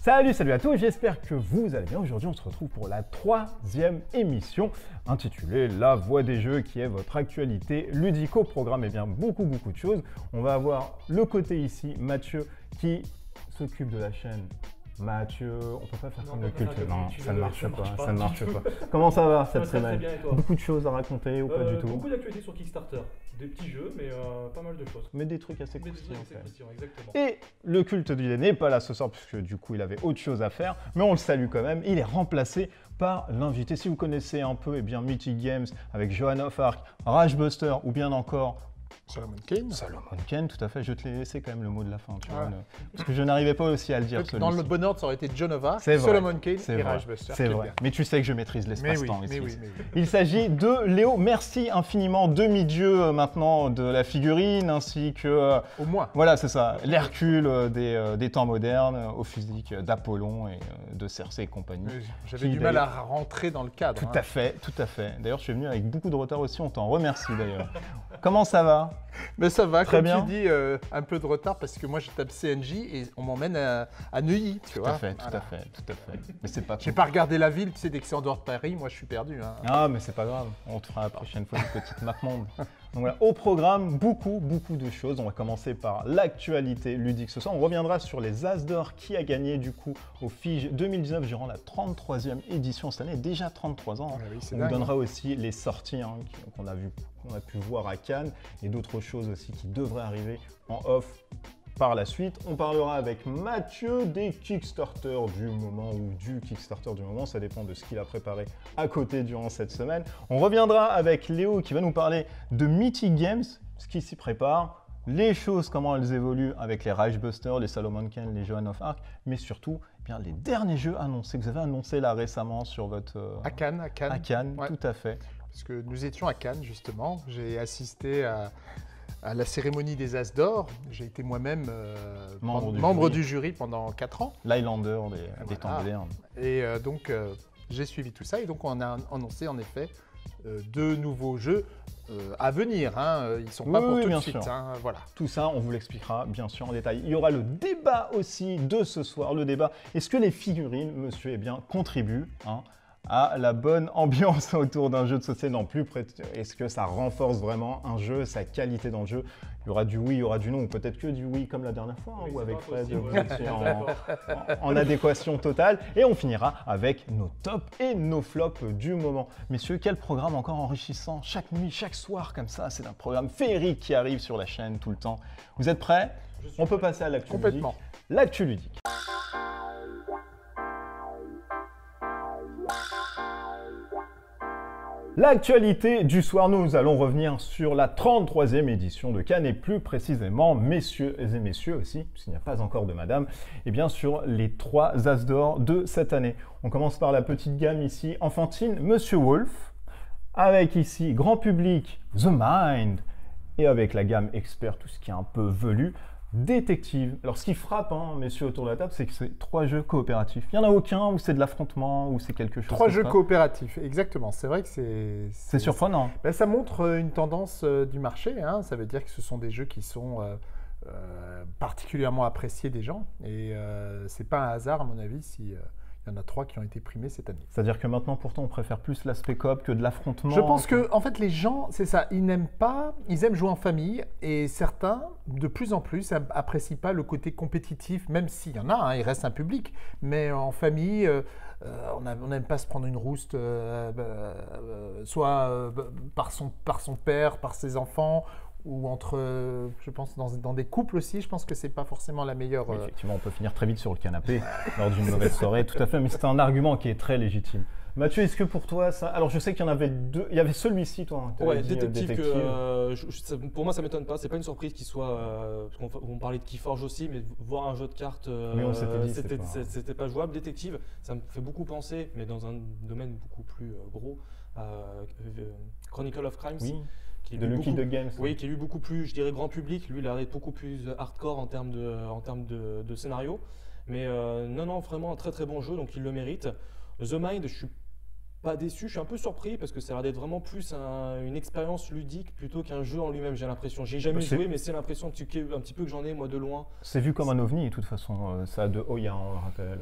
Salut, salut à tous, j'espère que vous allez bien. Aujourd'hui, on se retrouve pour la troisième émission intitulée La voix des jeux, qui est votre actualité ludico programme. Et bien, beaucoup, beaucoup de choses. On va avoir le côté ici, Mathieu, qui s'occupe de la chaîne Mathieu, on peut pas faire Non, comme le peut pas culte, faire non, ça ne marche ça pas, ça ne marche pas. Comment ça va cette semaine Beaucoup de choses à raconter ou pas Euh, du tout Beaucoup d'actualités sur Kickstarter. Des petits jeux, mais euh, pas mal de choses. Mais des trucs assez croustillants exactement. Et le culte du n'est pas là ce soir, puisque du coup il avait autre chose à faire, mais on le salue quand même. Il est remplacé par l'invité. Si vous connaissez un peu eh bien, Mythic Games avec Johan of Arc, Ragebuster ou bien encore Solomon Kane. Solomon Ken, tout à fait. Je te l'ai laissé quand même le mot de la fin, tu Ouais. vois, le- parce que je n'arrivais pas aussi à le dire. Dans le bon ordre, ça aurait été vrai. Solomon Kane et vrai. Ragebuster. C'est vrai. Mais tu sais que je maîtrise oui, l'espace-temps oui. Il s'agit de Léo. Merci infiniment, demi-dieu euh, maintenant de la figurine, ainsi que euh, Au moins. Voilà, c'est ça. L'Hercule euh, des, des temps modernes, au physique d'Apollon et de Circé et compagnie. J'avais du mal à rentrer dans le cadre. Tout hein. à fait, tout à fait. D'ailleurs, je suis venu avec beaucoup de retard aussi, on t'en remercie d'ailleurs. Comment ça va? Mais ça va, Très comme bien. tu dis, euh, un peu de retard parce que moi je tape CNJ et on m'emmène à, à Neuilly, tu Tout vois. à fait, tout Voilà. à fait, tout à fait. Mais c'est pas J'ai pas regardé la ville, tu sais, dès que c'est en dehors de Paris, moi je suis perdu. hein. Ah, mais c'est pas grave, on te fera la prochaine fois une petite map monde. Donc voilà, au programme, beaucoup, beaucoup de choses. On va commencer par l'actualité ludique ce soir. On reviendra sur les As d'or qui a gagné du coup au FIGE 2019 durant la 33e édition cette année, déjà 33 ans. hein. Ah oui, c'est On vous dingue, donnera aussi les sorties hein, qu'on a, vu- qu'on a pu voir à Cannes et d'autres choses aussi qui devraient arriver en off par la suite. On parlera avec Mathieu des Kickstarter du moment ou du Kickstarter du moment, ça dépend de ce qu'il a préparé à côté durant cette semaine. On reviendra avec Léo qui va nous parler de Mythic Games, ce qui s'y prépare, les choses, comment elles évoluent avec les Ragebusters, les Salomon Ken, les Joan of Arc, mais surtout eh bien, les derniers jeux annoncés que vous avez annoncés là récemment sur votre... euh, À Cannes, à Cannes. à Cannes, Ouais. tout à fait. Parce que nous étions à Cannes, justement. J'ai assisté à, à la cérémonie des As d'Or. J'ai été moi-même euh, Membre du membre jury. du jury pendant 4 ans. L'Highlander des, des temps Voilà. modernes. Et euh, donc, euh, j'ai suivi tout ça. Et donc, on a annoncé, en effet, deux nouveaux jeux à venir. hein. Ils ne sont pas pour oui, tout de suite. hein. Voilà. Tout ça, on vous l'expliquera bien sûr en détail. Il y aura le débat aussi de ce soir. Le débat, est-ce que les figurines, monsieur, eh bien, contribuent hein, à la bonne ambiance autour d'un jeu de société Non plus, près- est-ce que ça renforce vraiment un jeu, sa qualité dans le jeu? Il y aura du oui, il y aura du non, ou peut-être que du oui comme la dernière fois, hein, Oui, ou avec Fred, possible, ouais. en, en- en adéquation totale. Et on finira avec nos tops et nos flops du moment. Messieurs, quel programme encore enrichissant Chaque nuit, chaque soir, comme ça, c'est un programme féerique qui arrive sur la chaîne tout le temps. Vous êtes prêts? On peut passer à l'actu Complètement. ludique. L'actu ludique. L'actualité du soir, nous allons revenir sur la 33e édition de Cannes et plus précisément, messieurs et messieurs aussi, puisqu'il n'y a pas encore de madame, et bien sur les trois As d'or de cette année. On commence par la petite gamme ici, enfantine, Monsieur Wolf, avec ici grand public, The Mind, et avec la gamme expert, tout ce qui est un peu velu, détective. Alors ce qui frappe, hein, messieurs autour de la table, c'est que c'est trois jeux coopératifs. Il n'y en a aucun où c'est de l'affrontement, où c'est quelque chose. Trois jeux coopératifs, exactement. C'est vrai que c'est. C'est surprenant. Ben, ça montre euh, une tendance euh, du marché. hein. Ça veut dire que ce sont des jeux qui sont euh, euh, particulièrement appréciés des gens. Et c'est pas un hasard, à mon avis, si il y en a trois qui ont été primés cette année. C'est-à-dire que maintenant, pourtant, on préfère plus l'aspect coop que de l'affrontement. Je pense que, en fait, les gens, c'est ça, ils n'aiment pas, ils aiment jouer en famille, et certains, de plus en plus, ap- apprécient pas le côté compétitif, même s'il y en a, hein, il reste un public, mais en famille, euh, euh, on n'aime pas se prendre une rouste, euh, soit par, son, par son père, par ses enfants, ou entre, euh, je pense, dans, dans des couples aussi, je pense que c'est pas forcément la meilleure. Oui, euh, Effectivement, on peut finir très vite sur le canapé lors d'une mauvaise soirée, tout à fait, mais c'est un argument qui est très légitime. Mathieu, est-ce que pour toi, ça. Alors, je sais qu'il y en avait deux. Il y avait celui-ci, toi. hein, Ouais, dit, euh, détective, que, euh, je- je- ça- pour moi ça m'étonne pas, c'est pas une surprise qu'il soit. euh, parce qu'on on parlait de Keyforge aussi, mais voir un jeu de cartes, euh, Oui, on s'était dit, c'était c'était pas- pas jouable. Détective, ça me fait beaucoup penser, mais dans un domaine beaucoup plus gros, à euh, Chronicle of Crimes. Oui, qui est de Lucky beaucoup- the Games. Oui, qui est lui beaucoup plus, je dirais, grand public. Lui, il a l'air d'être beaucoup plus hardcore en termes de, en termes de, de scénario. Mais euh, non, non, vraiment un très très bon jeu, donc il le mérite. The Mind, je suis pas déçu, je suis un peu surpris parce que ça a l'air d'être vraiment plus un- une expérience ludique plutôt qu'un jeu en lui-même, j'ai l'impression. J'ai jamais joué, mais c'est l'impression un petit peu un petit peu que j'en ai moi de loin. C'est vu comme un ovni, de toute façon. euh, Ça a de Oya, on le rappelle.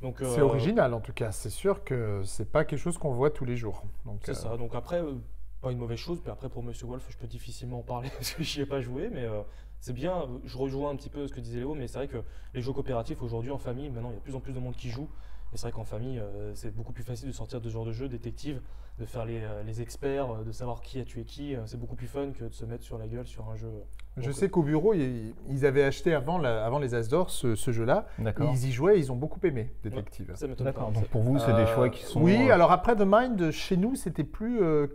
C'est euh, original en tout cas. C'est sûr que c'est pas quelque chose qu'on voit tous les jours. C'est euh, ça. Donc après, euh, pas une mauvaise chose. Puis après, pour Monsieur Wolf, je peux difficilement en parler parce que j'y ai pas joué, mais euh, c'est bien. Je rejoins un petit peu ce que disait Léo, mais c'est vrai que les jeux coopératifs aujourd'hui en famille, maintenant il y a de plus en plus de monde qui joue. Et c'est vrai qu'en famille, euh, c'est beaucoup plus facile de sortir de ce genre de jeu, détective, de faire les, euh, les experts, de savoir qui a tué qui. Euh, C'est beaucoup plus fun que de se mettre sur la gueule sur un jeu. Je sais qu'au bureau, ils, ils avaient acheté avant, la- avant les As d'or ce, ce jeu-là. Ils y jouaient, ils ont beaucoup aimé, Détective. Ça m'étonne D'accord. pas. Donc pour vous, c'est des choix qui sont. Oui, euh, alors après The Mind, chez nous, c'était plus euh,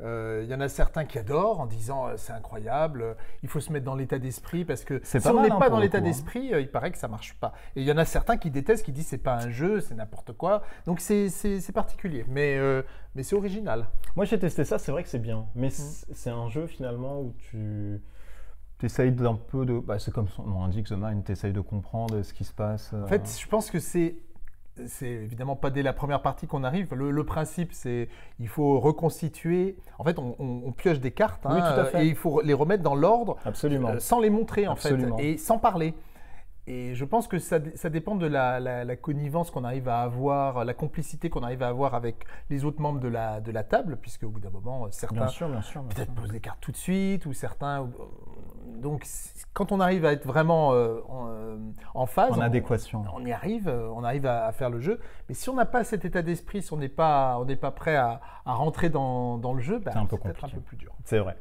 clivant. Euh, Il y en a certains qui adorent en disant euh, c'est incroyable, euh, il faut se mettre dans l'état d'esprit parce que si on n'est pas dans l'état hein. d'esprit, euh, il paraît que ça marche pas. Et il y en a certains qui détestent, qui disent c'est pas un jeu, c'est n'importe quoi. Donc c'est- particulier, mais, mais c'est original. Moi, j'ai testé ça, c'est vrai que c'est bien. Mm. Mais c- c'est un jeu finalement où tu essayes d'un peu de. Bah, c'est comme son nom indique, The Mind, tu essayes de comprendre ce qui se passe. En fait, je pense que c'est c'est évidemment pas dès la première partie qu'on arrive. Le, le principe, c'est il faut reconstituer. En fait, on, on- on pioche des cartes Oui, hein, tout à fait. et il faut les remettre dans l'ordre Absolument. euh, sans les montrer en Absolument. fait et sans parler. Et je pense que ça, ça dépend de la, la- la connivence qu'on arrive à avoir, la complicité qu'on arrive à avoir avec les autres membres de la, de la table, puisque au bout d'un moment, certains Bien sûr, bien sûr. peut-être posent des cartes tout de suite, ou certains. Donc, quand on arrive à être vraiment euh, en, euh, en phase, En on- adéquation. on y arrive, euh, on arrive à, à faire le jeu. Mais si on n'a pas cet état d'esprit, si on n'est pas, on n'est pas prêt à, à rentrer dans, dans le jeu, bah, C'est peut-être un peu plus dur. C'est vrai.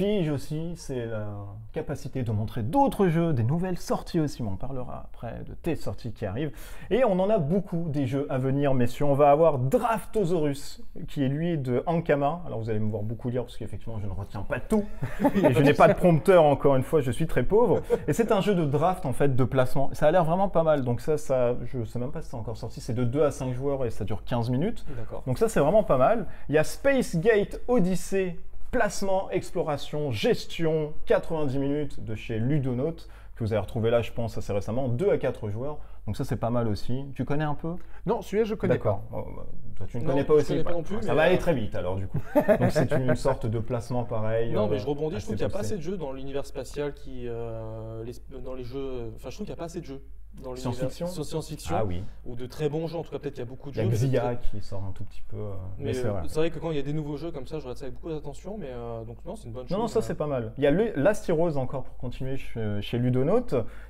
Fige aussi, c'est la capacité de montrer d'autres jeux, des nouvelles sorties aussi, mais on parlera après de tes sorties qui arrivent. Et on en a beaucoup des jeux à venir, messieurs. On va avoir Draftosaurus, qui est lui de Ankama. Alors vous allez me voir beaucoup lire, parce qu'effectivement je ne retiens pas tout. Et je n'ai pas de prompteur, encore une fois, je suis très pauvre. Et c'est un jeu de draft, en fait, de placement. Ça a l'air vraiment pas mal. Donc ça, ça je sais même pas si c'est encore sorti, c'est de 2 à 5 joueurs et ça dure 15 minutes. Donc ça, c'est vraiment pas mal. Il y a Space Gate Odyssey, placement, exploration, gestion, 90 minutes de chez Ludonaut, que vous avez retrouvé là, je pense, assez récemment, 2 à 4 joueurs. Donc ça, c'est pas mal aussi. Tu connais un peu? Non, celui-là, je connais pas. Bon, bah, toi, tu ne Non, connais pas je aussi connais pas non plus, Ça va aller euh, très vite, alors, du coup. Donc c'est une sorte de placement pareil. Non, euh, mais je rebondis. Je trouve qu'il n'y a pas assez de jeux dans l'univers spatial qui, euh, les- dans les jeux. Enfin, je trouve qu'il n'y a pas assez de jeux dans l'univers Science-fiction sur science-fiction Ah oui. ou de très bons jeux. En tout cas, peut-être qu'il y a beaucoup de Il y a jeux. Xia très- qui sort un tout petit peu. euh, mais, Mais c'est euh, vrai. c'est vrai que quand il y a des nouveaux jeux comme ça, je regarde ça avec beaucoup d'attention. Mais euh, donc non, c'est une bonne chose. Non, non, ça euh. c'est pas mal. Il y a le- l'Astyrose encore pour continuer chez, chez Ludonaut.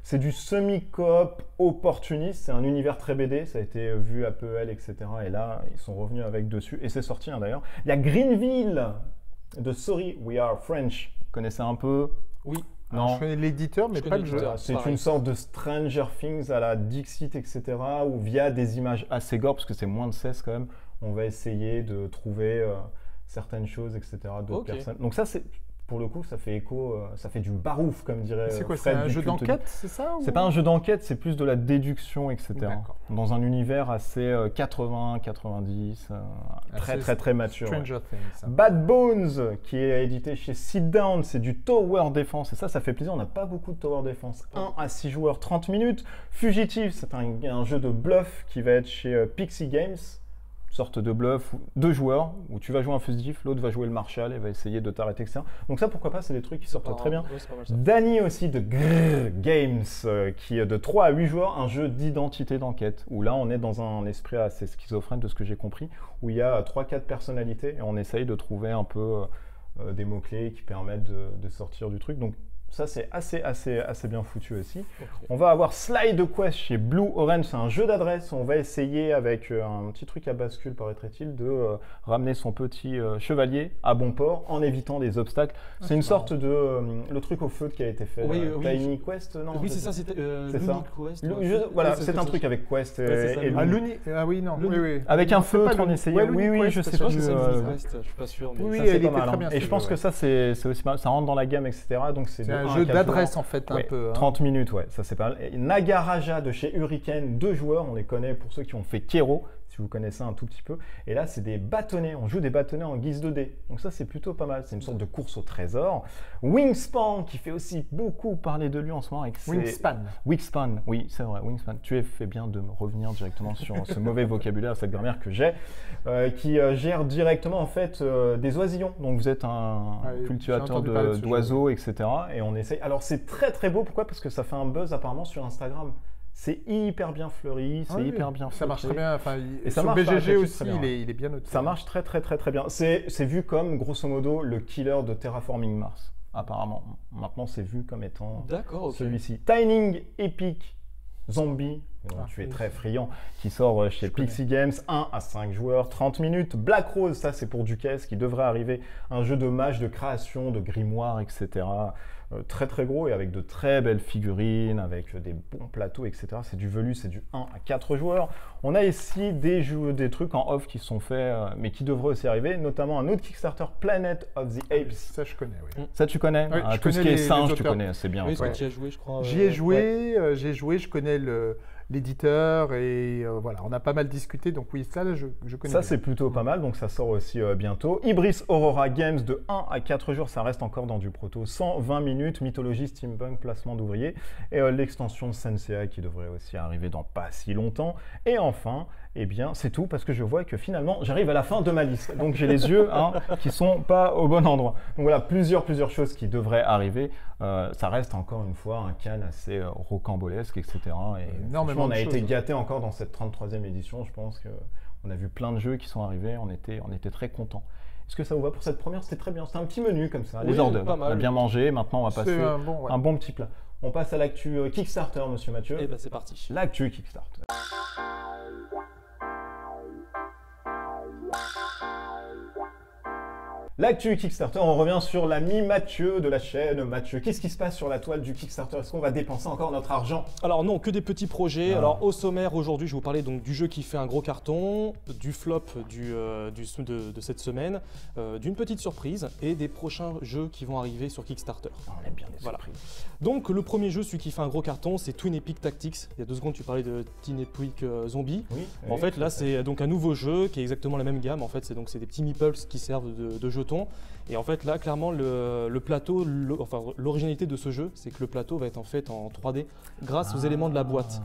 C'est du semi-coop opportuniste. C'est un univers très BD. Ça a été vu à PEL, etc. Et là, ils sont revenus avec dessus. Et c'est sorti hein, d'ailleurs. Il y a Greenville de Sorry We Are French. Vous connaissez un peu? Oui. Alors, Non. je connais l'éditeur, mais Je pas le jeu. C'est une sorte de Stranger Things à la Dixit, etc. Où via des images assez gore, parce que c'est moins de 16 quand même, on va essayer de trouver euh, certaines choses, etc. d'autres personnes. Donc ça, c'est pour le coup, ça fait écho, euh, ça fait du barouf, comme dirait C'est quoi Fred C'est un jeu d'enquête, c'est ça ou- C'est pas un jeu d'enquête, c'est plus de la déduction, etc. Dans un univers assez euh, 80, 90, euh, très Assez très très mature. ouais. Things. Bad Bones, qui est édité chez Sit Down, c'est du Tower Defense. Et ça, ça fait plaisir. On n'a pas beaucoup de Tower Defense. 1 à 6 joueurs, 30 minutes. Fugitive, c'est un, un jeu de bluff qui va être chez euh, Pixie Games. Sorte de bluff, deux joueurs, où tu vas jouer un fugitif, l'autre va jouer le Marshal et va essayer de t'arrêter, etc. Donc ça, pourquoi pas, c'est des trucs qui sortent très bien. ça. Danny aussi de Grrr Games, euh, qui est de 3 à 8 joueurs, un jeu d'identité d'enquête, où là on est dans un esprit assez schizophrène de ce que j'ai compris, où il y a 3-4 personnalités et on essaye de trouver un peu euh, euh, des mots-clés qui permettent de, de sortir du truc. Donc ça c'est assez, assez, assez bien foutu aussi. On va avoir Slide Quest chez Blue Orange, c'est un jeu d'adresse. On va essayer avec euh, un petit truc à bascule, paraîtrait-il, de euh, ramener son petit euh, chevalier à bon port en évitant des obstacles. c'est c'est une marrant. sorte de euh, le truc au feu qui a été fait. Oui, oui, Tiny Quest, non oui, c'est ça, c'était ça. Quest, ouais. voilà, c'est un truc avec Quest et, Ouais, et Ah, Ah oui, non. Oui, oui. Avec un pas on essayait. Oui, oui, je sais Quest, je suis pas sûr. Oui, pas était mal, très hein. bien, Et je pense que ça, c'est aussi mal. Ça rentre dans la gamme, etc. Donc c'est Un 1 à jeu 4 d'adresse en fait, un peu. hein. 30 minutes, ouais, ça c'est pas mal. Et Nagaraja de chez Hurricane, deux joueurs, on les connaît pour ceux qui ont fait Kero. Si vous connaissez un tout petit peu. Et là, c'est des bâtonnets. On joue des bâtonnets en guise de dés. Donc ça, c'est plutôt pas mal. C'est une sorte de course au trésor. Wingspan, qui fait aussi beaucoup parler de lui en ce moment. Avec ses- Wingspan. Wingspan, oui, c'est vrai, Wingspan. Tu as fait bien de me revenir directement sur ce mauvais vocabulaire, cette grammaire que j'ai, euh, qui euh, gère directement en fait euh, des oisillons. Donc vous êtes un Ouais, cultivateur d'oiseaux, etc. Et on essaye. Alors c'est très très beau. Pourquoi? Parce que ça fait un buzz apparemment sur Instagram. C'est hyper bien fleuri, c'est Ah oui, hyper bien. Ça marche très bien. Enfin, il- Et ça sur marche BGG aussi, très bien, il, est, il est bien noté. Ça marche très très très très bien. C'est c'est vu comme grosso modo le killer de Terraforming Mars. Apparemment, maintenant c'est vu comme étant celui-ci. Tining Epic Zombie, dont Ah, tu es oui. très friand, qui sort euh, chez Je connais. Pixie Games, 1 à 5 joueurs, 30 minutes. Black Rose, ça c'est pour Duquesne, qui devrait arriver. Un jeu de mage, de création, de grimoire, etc. Euh, très très gros et avec de très belles figurines, avec euh, des bons plateaux, etc. C'est du velu, c'est du 1 à 4 joueurs. On a ici des, jeux, des trucs en off qui sont faits, euh, mais qui devraient aussi arriver, notamment un autre Kickstarter, Planet of the Apes. Ça, je connais, oui. Ça tu connais Oui, Ah, je Tout ce connais qui est les- les singe, tu connais, c'est bien. Oui, toi, tu y as joué, je crois. J'y ai joué, euh, j'ai joué, je connais le- l'éditeur et euh, voilà, on a pas mal discuté, donc oui, ça, là, je, je connais. Ça, c'est plutôt pas mal, donc ça sort aussi euh, bientôt. Ibris Aurora Games de 1 à 4 jours, ça reste encore dans du proto. 120 minutes, mythologie, steampunk, placement d'ouvriers. Et euh, l'extension Sensei qui devrait aussi arriver dans pas si longtemps. Et enfin, eh bien, c'est tout parce que je vois que finalement, j'arrive à la fin de ma liste. Donc j'ai les yeux hein, qui sont pas au bon endroit. Donc voilà, plusieurs, plusieurs choses qui devraient arriver. Euh, ça reste encore une fois un can assez euh, rocambolesque, etc. Et Énormément on a été gâtés encore dans cette 33e édition. Je pense que on a vu plein de jeux qui sont arrivés, on était, on était très contents. Est-ce que ça vous va pour cette première? C'était très bien, c'était un petit menu comme ça, les Oui, hors On a bien mangé, maintenant on va passer un bon, ouais. un bon petit plat. On passe à l'actu euh, Kickstarter, monsieur Mathieu. Eh ben, c'est parti. L'actu Kickstarter. Wow. L'actu Kickstarter, on revient sur l'ami Mathieu de la chaîne. Mathieu, qu'est-ce qui se passe sur la toile du Kickstarter? Est-ce qu'on va dépenser encore notre argent? Alors non, que des petits projets. Ah. Alors au sommaire aujourd'hui, je vais vous parler donc du jeu qui fait un gros carton, du flop du, euh, du- de, de cette semaine, euh, d'une petite surprise et des prochains jeux qui vont arriver sur Kickstarter. On aime bien les Voilà. surprises. Donc le premier jeu, celui qui fait un gros carton, c'est Twin Epic Tactics. Il y a deux secondes, tu parlais de Twin Epic euh, Zombie. Oui, En oui, fait, là, c'est donc un nouveau jeu qui est exactement la même gamme. En fait, c'est donc c'est des petits meeples qui servent de, de Et en fait, là, clairement, le, le plateau, enfin, l'originalité de ce jeu, c'est que le plateau va être en fait en 3D grâce aux éléments de la boîte.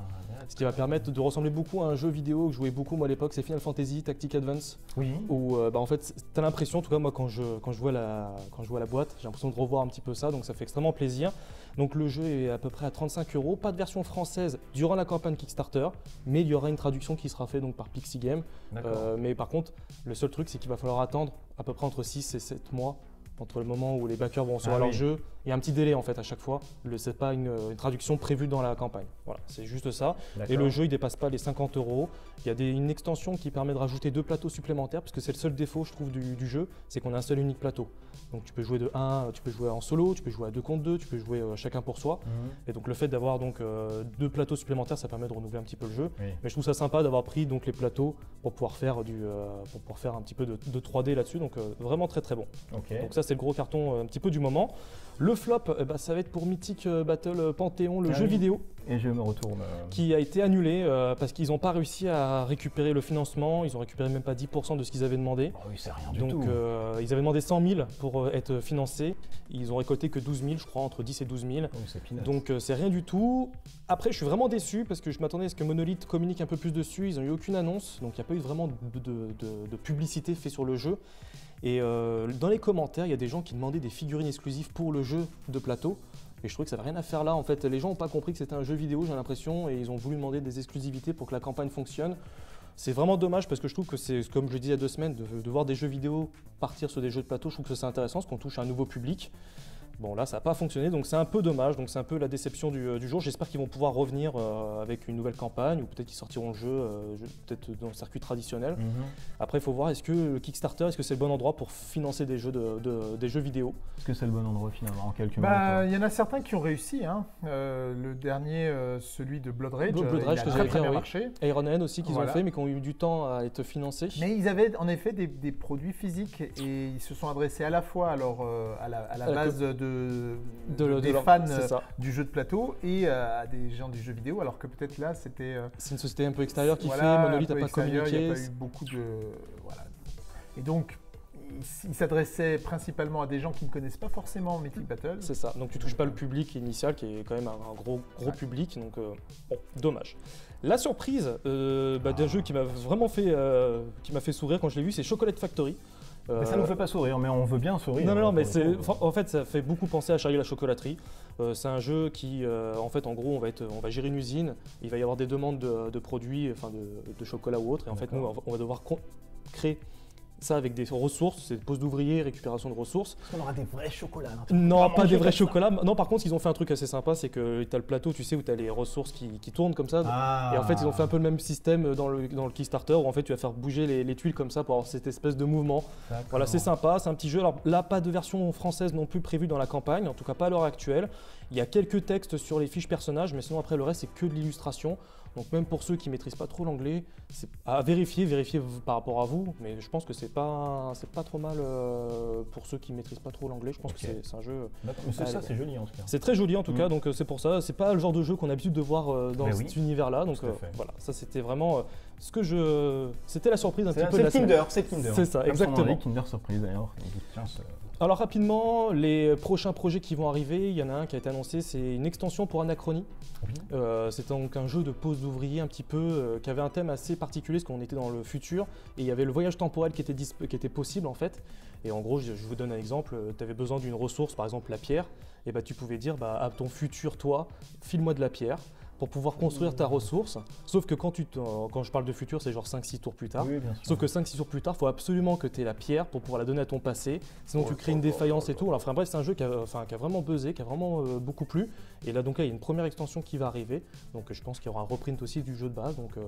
Ce qui va permettre de ressembler beaucoup à un jeu vidéo que je jouais beaucoup moi à l'époque, c'est Final Fantasy Tactic Advance, Oui. où euh, bah, en fait t'as l'impression, en tout cas moi quand je, quand je vois la, quand je vois la boîte, j'ai l'impression de revoir un petit peu ça, donc ça fait extrêmement plaisir. Donc le jeu est à peu près à 35 euros, pas de version française durant la campagne Kickstarter, mais il y aura une traduction qui sera faite donc par Pixie Game. Euh, mais par contre, le seul truc c'est qu'il va falloir attendre à peu près entre 6 et 7 mois entre le moment où les backers vont recevoir Ah leur oui. jeu. Il y a un petit délai en fait à chaque fois. Le c'est pas une, une traduction prévue dans la campagne. Voilà, c'est juste ça. Et le jeu, il dépasse pas les 50 euros. Il y a des- une extension qui permet de rajouter deux plateaux supplémentaires, parce que c'est le seul défaut, je trouve, du, du jeu, c'est qu'on a un seul unique plateau. Donc tu peux jouer de 1, tu peux jouer en solo, tu peux jouer à 2 contre 2, tu peux jouer euh, chacun pour soi. Mhm. Et donc le fait d'avoir donc euh, deux plateaux supplémentaires, ça permet de renouveler un petit peu le jeu. Oui. Mais je trouve ça sympa d'avoir pris donc les plateaux pour pouvoir faire du, euh, pour pouvoir faire un petit peu de, de 3D là-dessus. Donc vraiment très très bon. Donc ça c'est le gros carton euh, un petit peu du moment. Le flop, euh, bah, ça va être pour Mythic euh, Battle Panthéon, le Ah jeu oui. vidéo Et je me retourne. qui a été annulé euh, parce qu'ils n'ont pas réussi à récupérer le financement. Ils ont récupéré même pas 10% de ce qu'ils avaient demandé. Oh oui, c'est rien du Donc tout. euh, ils avaient demandé 100 000 pour être financés. Ils ont récolté que 12 000, je crois, entre 10 et 12 000. Oui, c'est peanuts. Donc euh, c'est rien du tout. Après, je suis vraiment déçu parce que je m'attendais à ce que Monolith communique un peu plus dessus. Ils n'ont eu aucune annonce, donc il n'y a pas eu vraiment de, de- de- de publicité faite sur le jeu. Et euh, dans les commentaires, il y a des gens qui demandaient des figurines exclusives pour le jeu de plateau. Et je trouvais que ça n'avait rien à faire là. En fait, les gens n'ont pas compris que c'était un jeu vidéo, j'ai l'impression, et ils ont voulu demander des exclusivités pour que la campagne fonctionne. C'est vraiment dommage parce que je trouve que c'est, comme je le disais il y a deux semaines, de, voir des jeux vidéo partir sur des jeux de plateau, je trouve que c'est intéressant parce qu'on touche un nouveau public. Bon là ça n'a pas fonctionné donc c'est un peu dommage, donc c'est un peu la déception du, euh, du jour. J'espère qu'ils vont pouvoir revenir euh, avec une nouvelle campagne ou peut-être qu'ils sortiront le jeu, euh, peut-être dans le circuit traditionnel. Mhm. Après il faut voir est-ce que le Kickstarter, est-ce que c'est le bon endroit pour financer des jeux, de, de- des jeux vidéo? Est-ce que c'est le bon endroit finalement en quelques Bah, minutes il y en a certains qui ont réussi. hein. Euh, le dernier, euh, celui de Blood Rage, Blood Rage, il a que très très bien bien, oui. marché. Iron Hand aussi qu'ils Voilà. ont fait mais qui ont eu du temps à être financés. Mais ils avaient en effet des, des produits physiques et ils se sont adressés à la fois alors, euh, à la, à la À la base de, de, De le- de des leur- fans euh, du jeu de plateau et euh, à des gens du jeu vidéo, alors que peut-être là, c'était. euh, C'est une société un peu extérieure qui voilà, fait, Monolith n'a pas extérieur, Il n'y communiqué. a pas eu beaucoup de. Voilà. Et donc, il, s'adressait principalement à des gens qui ne connaissent pas forcément Mythic Battle. C'est ça. Donc tu touches pas le public initial qui est quand même un, un gros gros Ouais. public. Donc euh, bon, dommage. La surprise euh, bah, Ah. d'un jeu qui m'a vraiment fait euh, qui m'a fait sourire quand je l'ai vu, c'est Chocolate Factory. Mais ça Euh, nous fait pas sourire, mais on veut bien sourire. Non, non, non, pour mais c'est, coup. en fait, ça fait beaucoup penser à Charlie la chocolaterie. Euh, c'est un jeu qui, euh, en fait, en gros, on va, être, on va gérer une usine. Il va y avoir des demandes de, de produits, enfin de, de chocolat ou autre. Et en fait, nous, on va devoir créer ça avec des ressources. C'est pose d'ouvriers, récupération de ressources. Est-ce qu'on aura des vrais chocolats Non, pas des vrais chocolats. Non, par contre, ils ont fait un truc assez sympa, c'est que tu as le plateau, tu sais, où tu as les ressources qui, qui tournent comme ça. Ah. Et en fait, ils ont fait un peu le même système dans le, dans le Kickstarter, où en fait, tu vas faire bouger les, les tuiles comme ça pour avoir cette espèce de mouvement. Voilà, c'est sympa, c'est un petit jeu. Alors là, pas de version française non plus prévue dans la campagne, en tout cas pas à l'heure actuelle. Il y a quelques textes sur les fiches personnages, mais sinon après le reste, c'est que de l'illustration. Donc même pour ceux qui maîtrisent pas trop l'anglais, c'est à vérifier, vérifier par rapport à vous. Mais je pense que c'est pas, c'est pas trop mal euh, pour ceux qui maîtrisent pas trop l'anglais. Je pense que c'est- un jeu. D'accord, mais c'est- ça, bon. c'est joli en tout cas. C'est très joli en tout Mm. cas, donc euh, c'est pour ça. C'est pas le genre de jeu qu'on a l'habitude de voir euh, dans Mais cet oui, univers-là. Donc euh, voilà, ça c'était vraiment euh, ce que je. C'était la surprise un petit peu c'est. Kinder, c'est Kinder. C'est ça, Comme exactement. Kinder Surprise d'ailleurs. Alors rapidement, les prochains projets qui vont arriver, il y en a un qui a été annoncé, c'est une extension pour Anachronie. Oui. Euh, c'est donc un jeu de pose d'ouvrier un petit peu, euh, qui avait un thème assez particulier, parce qu'on était dans le futur, et il y avait le voyage temporel qui était, disp- qui était possible en fait. Et en gros, je, je vous donne un exemple, tu avais besoin d'une ressource, par exemple la pierre, et bah, tu pouvais dire bah, à ton futur toi, file-moi de la pierre pour pouvoir construire ta ressource. Sauf que quand, tu quand je parle de futur, c'est genre 5-6 tours plus tard. Oui, bien sûr. Sauf que 5-6 jours plus tard, il faut absolument que tu aies la pierre pour pouvoir la donner à ton passé. Sinon, tu crées une défaillance et tout. Alors, enfin, bref, c'est un jeu qui a, enfin, qui a vraiment buzzé, qui a vraiment euh, beaucoup plu. Et là, donc, là, il y a une première extension qui va arriver. Donc, je pense qu'il y aura un reprint aussi du jeu de base. Donc, euh,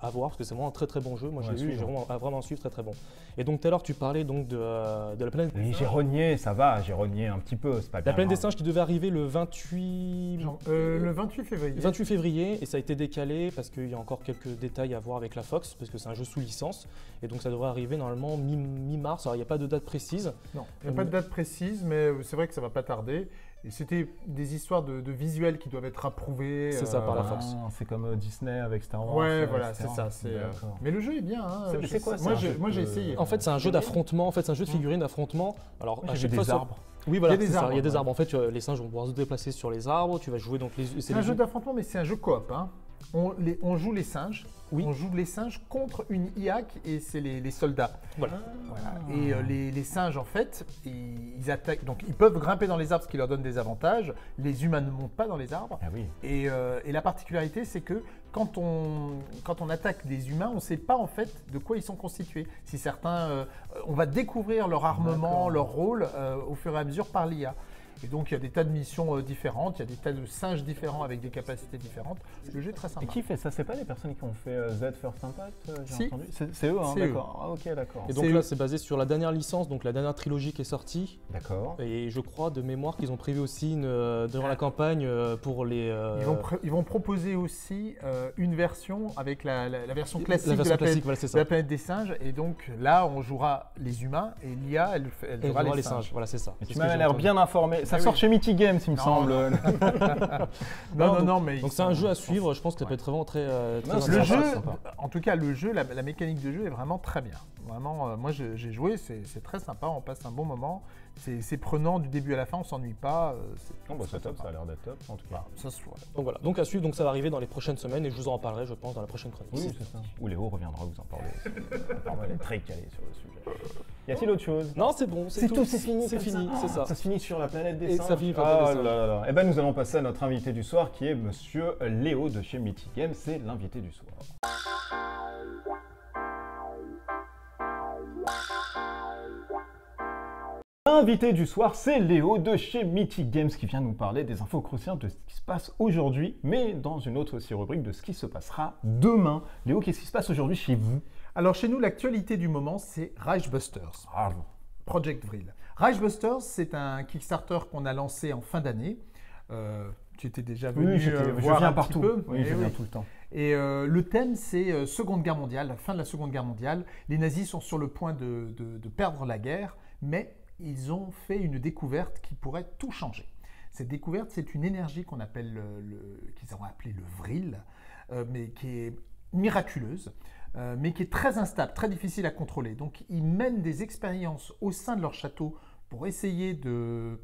à voir, parce que c'est vraiment un très très bon jeu. Moi, Ouais, j'ai vu, suivre. j'ai vraiment, à vraiment suivre, très très bon. Et donc, tout à l'heure, tu parlais donc de, euh, de la planète. Oui, j'ai rogné, ça va, j'ai rogné un petit peu, c'est pas bien La planète des singes qui devait arriver le 28, Genre, euh, le 28 février. 28 février et ça a été décalé parce qu'il y a encore quelques détails à voir avec la Fox parce que c'est un jeu sous licence et donc ça devrait arriver normalement mi- mi-mars. Alors il n'y a pas de date précise. Non, il n'y a pas de date précise, mais euh, c'est vrai que ça va pas tarder. Et c'était des histoires de, de visuels qui doivent être approuvés. C'est ça, par la Ah, Fox. C'est comme euh, Disney avec Star Wars. Ouais, euh, voilà, c'est ça. euh. Mais le jeu est bien. hein, C'est- quoi, Moi, un j'ai, essayé. En fait, c'est un jeu figurines d'affrontement. En fait, c'est un jeu de figurines d'affrontement. Alors j'ai fois des sur- arbres. Oui, voilà, Il y a des ça, arbres, Il y a des ouais. arbres. En fait, les singes vont pouvoir se déplacer sur les arbres. Tu vas jouer donc les. C'est un jeu d'affrontement, mais c'est un jeu coop. Hein. On, les- on joue les singes. Oui. On joue les singes contre une IAC et c'est les, les soldats. Voilà. Voilà. Et euh, les, les singes, en fait, ils, ils attaquent. Donc, ils peuvent grimper dans les arbres, ce qui leur donne des avantages. Les humains ne montent pas dans les arbres. Ah oui. Et, euh, et la particularité, c'est que quand on, quand on attaque des humains, on ne sait pas en fait de quoi ils sont constitués. Si certains, euh, on va découvrir leur armement, leur rôle au fur et à mesure par l'IA. Et donc il y a des tas de missions euh, différentes, il y a des tas de singes différents avec des capacités différentes. Le jeu est très sympa. Et qui fait ça? C'est pas les personnes qui ont fait euh, Z First Impact euh, Si. entendu? C'est eux, hein, d'accord. Ah, ok, d'accord. Et donc là, c'est basé sur la dernière licence, donc la dernière trilogie qui est sortie. D'accord. Et je crois de mémoire qu'ils ont prévu aussi une, euh, durant la campagne euh, pour les. euh, Ils vont, pr- ils vont proposer aussi euh, une version avec la, la- la version classique, la de, version la planète, classique, voilà, c'est de ça. la planète des singes. Et donc là, on jouera les humains et l'IA, elle, elle jouera les, singes. Voilà, c'est ça. Mais tu m'as l'air bien informé. Ça sort oui. chez Mythy Games, il me Non, semble. Non, non, donc- non, mais Donc c'est un jeu à suivre, je pense que ça peut être vraiment très, euh, très Non, c'est Le sympa, jeu, en tout cas, le jeu, la, la mécanique de jeu est vraiment très bien. Vraiment, euh, moi j'ai joué, c'est très sympa, on passe un bon moment. C'est c'est prenant du début à la fin, on s'ennuie pas. euh, c'est Non, bah, c'est top, sympa. ça a l'air d'être top en tout cas. Voilà, ça se voit. Donc voilà, donc à suivre, donc ça va arriver dans les prochaines semaines et je vous en reparlerai, je pense, dans la prochaine chronique. Oui, c'est ça. Ou Léo reviendra vous en parler. Elle est très calée sur le sujet. Y a-t-il autre chose? Non, c'est bon, C'est tout, c'est fini. C'est fini, ça. c'est ça. Ça se finit sur la planète des Et singes. ça finit sur la planète Ah des là là. Eh ben, nous allons passer à notre invité du soir qui est Monsieur Léo de chez Mythic Games. C'est l'invité du soir. L'invité du soir, c'est Léo de chez Mythic Games qui vient nous parler des infos cruciales de ce qui se passe aujourd'hui, mais dans une autre aussi rubrique de ce qui se passera demain. Léo, qu'est-ce qui se passe aujourd'hui chez vous? Alors chez nous, l'actualité du moment, c'est Rage Busters. Ah, Project Vril. Rage Busters, c'est un Kickstarter qu'on a lancé en fin d'année. Euh, tu étais déjà venu Oui, j'étais- euh, je voir viens un partout. petit peu. Oui, Eh je viens oui. tout le temps. Et euh, le thème, c'est euh, Seconde Guerre mondiale, la fin de la Seconde Guerre mondiale. Les nazis sont sur le point de, de- de perdre la guerre, mais ils ont fait une découverte qui pourrait tout changer. Cette découverte, c'est une énergie qu'on appelle le, le- qu'ils ont appelé le vril, euh, mais qui est miraculeuse, euh, mais qui est très instable, très difficile à contrôler. Donc, ils mènent des expériences au sein de leur château pour essayer de,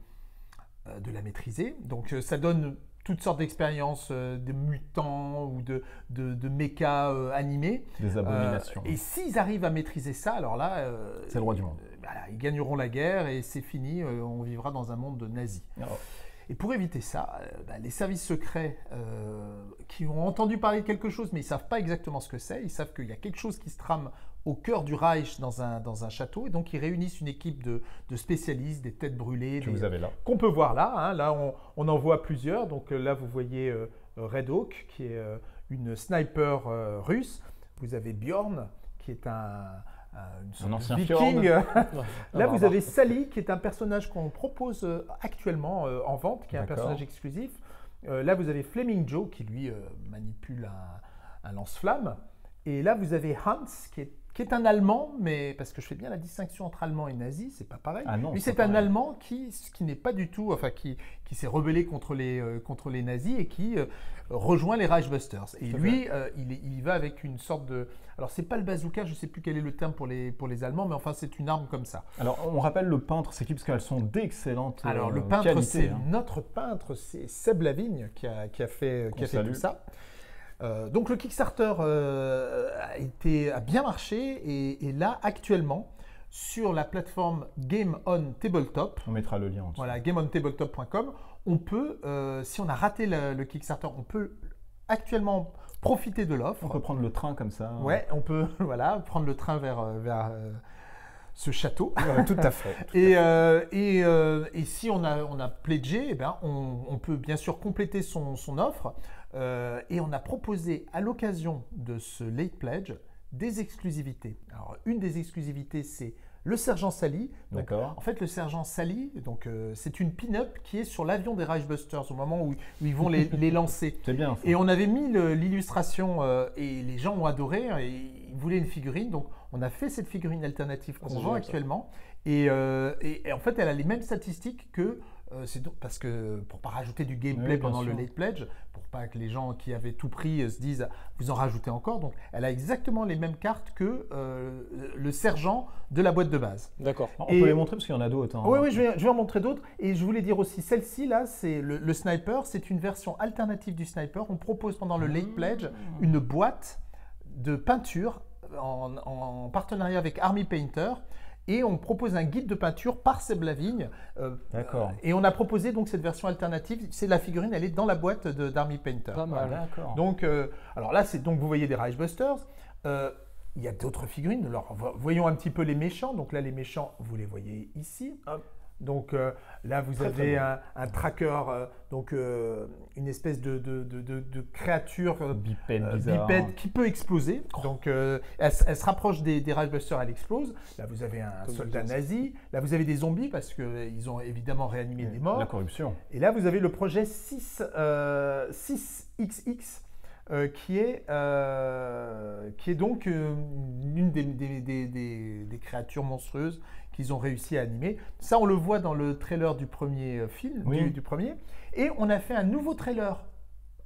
euh, la maîtriser. Donc, ça donne toutes sortes d'expériences euh, de mutants ou de, de, de mechas euh, animés. Des Euh, abominations. et s'ils arrivent à maîtriser ça, alors là, C'est le roi du monde. voilà, ils gagneront la guerre et c'est fini. on vivra dans un monde de nazis. Oh. Et pour éviter ça, bah, les services secrets qui ont entendu parler de quelque chose, mais ils savent pas exactement ce que c'est, ils savent qu'il y a quelque chose qui se trame au cœur du Reich dans un, dans un château, et donc ils réunissent une équipe de, de spécialistes, des têtes brûlées, Que des- vous avez là. qu'on peut voir là. hein. Là, on, on en voit plusieurs. Donc euh, là, vous voyez euh, Red Hawk, qui est euh, une sniper euh, russe. Vous avez Bjorn, qui est un, ancien viking. Là, vous avez Sally, qui est un personnage qu'on propose actuellement en vente, qui est un personnage exclusif. Là, vous avez Flaming Joe, qui lui manipule un, un lance-flamme. Et là, vous avez Hans, qui est, qui est un Allemand, mais parce que je fais bien la distinction entre Allemand et Nazi, c'est pas pareil. Ah non, Lui, c'est un pareil. Allemand qui, qui n'est pas du tout, enfin, qui, qui s'est rebellé contre les, euh, contre les nazis et qui euh, rejoint les Reichbusters. Et lui, euh, il, y va avec une sorte de. Alors, c'est pas le bazooka, je sais plus quel est le terme pour les, pour les Allemands, mais enfin, c'est une arme comme ça. Alors, on rappelle le peintre, c'est qui? Parce qu'elles sont d'excellentes Alors, le peintre, c'est hein. notre peintre, c'est Seb Lavigne qui a, qui a fait, qui a fait tout ça. Euh, donc, le Kickstarter euh, a, été, a bien marché et, et là, actuellement, sur la plateforme Game on Tabletop, On mettra le lien en dessous. voilà, gameontabletop.com, on peut, euh, si on a raté le, le Kickstarter, on peut actuellement profiter de l'offre. On peut prendre le train comme ça. Ouais, on peut voilà, prendre le train vers, vers ce château. Ouais, tout à fait. Et, euh, euh, et si on a, on a pledgé, eh ben, on, on peut bien sûr compléter son, son offre. Euh, et on a proposé à l'occasion de ce late pledge des exclusivités. Alors, une des exclusivités, c'est le sergent Sally. D'accord. en fait, le sergent Sally, donc euh, c'est une pin-up qui est sur l'avion des Reichbusters au moment où, où ils vont les, les lancer. C'est bien. ça. Et on avait mis l'illustration euh, et les gens ont adoré hein, et ils voulaient une figurine. Donc on a fait cette figurine alternative qu'on c'est vend actuellement. Et, euh, et- et en fait, elle a les mêmes statistiques que. euh, c'est donc- parce que pour pas rajouter du gameplay Oui, pendant le late pledge, pour pas que les gens qui avaient tout pris euh, se disent vous en rajoutez encore. Donc elle a exactement les mêmes cartes que euh, le sergent de la boîte de base. D'accord. On et- peut les montrer parce qu'il y en a d'autres. hein. Oui, oui, je vais, je vais en montrer d'autres. Et je voulais dire aussi, celle-ci, là, c'est le, le sniper. C'est une version alternative du sniper. On propose pendant le late pledge une boîte de peinture en, en partenariat avec Army Painter. Et on propose un guide de peinture par Seb Lavigne. euh, D'accord. Et on a proposé donc cette version alternative. C'est la figurine, elle est dans la boîte de- d'Army Painter. Pas mal. D'accord. Donc, euh, alors là, c'est donc vous voyez des Reichbusters. Euh, il y a d'autres figurines. Alors, vo- voyons un petit peu les méchants. Donc là, les méchants, vous les voyez ici. Hop. Donc euh, là, vous Très, avez un, un tracker, euh, donc euh, une espèce de, de- de- de- de créature Bipède euh, bizarre. bipède qui peut exploser. Donc euh, elle, se rapproche des, des elle explose. Là, vous avez un Comme soldat nazi. Là, vous avez des zombies parce qu'ils ont évidemment réanimé des morts. La corruption. Et là, vous avez le projet 6, euh, 6XX, euh, qui, est, euh, qui est donc euh, une des, des- des- des- des créatures monstrueuses qu'ils ont réussi à animer. Ça, on le voit dans le trailer du premier euh, film, Oui. du, du premier. Et on a fait un nouveau trailer.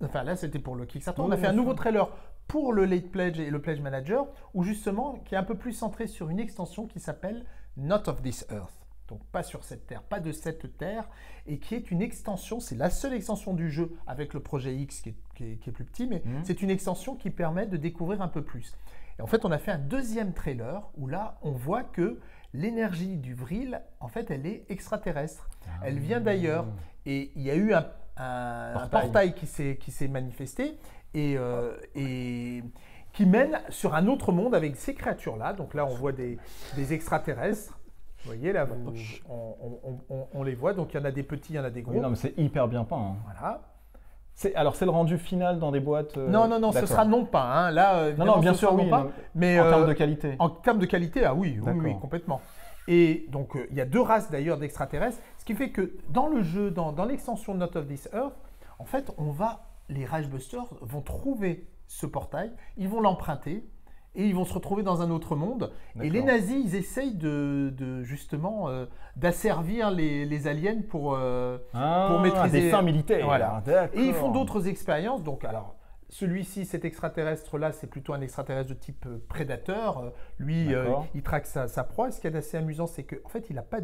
Enfin, là, c'était pour le Kickstarter. Oui, on a fait un nouveau trailer pour le Late Pledge et le Pledge Manager, où justement, qui est un peu plus centré sur une extension qui s'appelle Not of this Earth. Donc pas sur cette terre, pas de cette terre, et qui est une extension, c'est la seule extension du jeu avec le projet X qui est, qui est- qui est plus petit, mais Mhm. c'est une extension qui permet de découvrir un peu plus. Et en fait, on a fait un deuxième trailer où là, on voit que l'énergie du Vril, en fait, elle est extraterrestre. Elle vient d'ailleurs, et il y a eu un, un- un Portail. qui s'est qui s'est manifesté et, euh, et qui mène sur un autre monde avec ces créatures-là. Donc là, on voit des, des extraterrestres. Vous voyez là, vous- on, on- on- on les voit. Donc il y en a des petits, il y en a des gros. Oui, non, mais c'est hyper bien peint. hein. Voilà. C'est- Alors, c'est le rendu final dans des boîtes. euh, non, non, non, ce sera non pas. hein. Là, euh, Non, non, bien sûr, oui. non pas. Mais en euh, termes de qualité. En termes de qualité, ah oui, oui, oui, complètement. Et donc, euh, il y a deux races d'ailleurs d'extraterrestres, ce qui fait que dans le jeu, dans, dans l'extension Not of This Earth, en fait, on va, les Reichbusters vont trouver ce portail, ils vont l'emprunter, et ils vont se retrouver dans un autre monde. Et les nazis, ils essayent de, de, justement euh, d'asservir les, les aliens pour, euh, Ah, pour maîtriser- des fins militaires. Voilà. Et ils font d'autres expériences. Donc, alors, celui-ci, cet extraterrestre-là, c'est plutôt un extraterrestre de type euh, prédateur. Lui, il traque sa, sa proie. Ce qui est assez amusant, c'est qu'en fait, il n'a pas.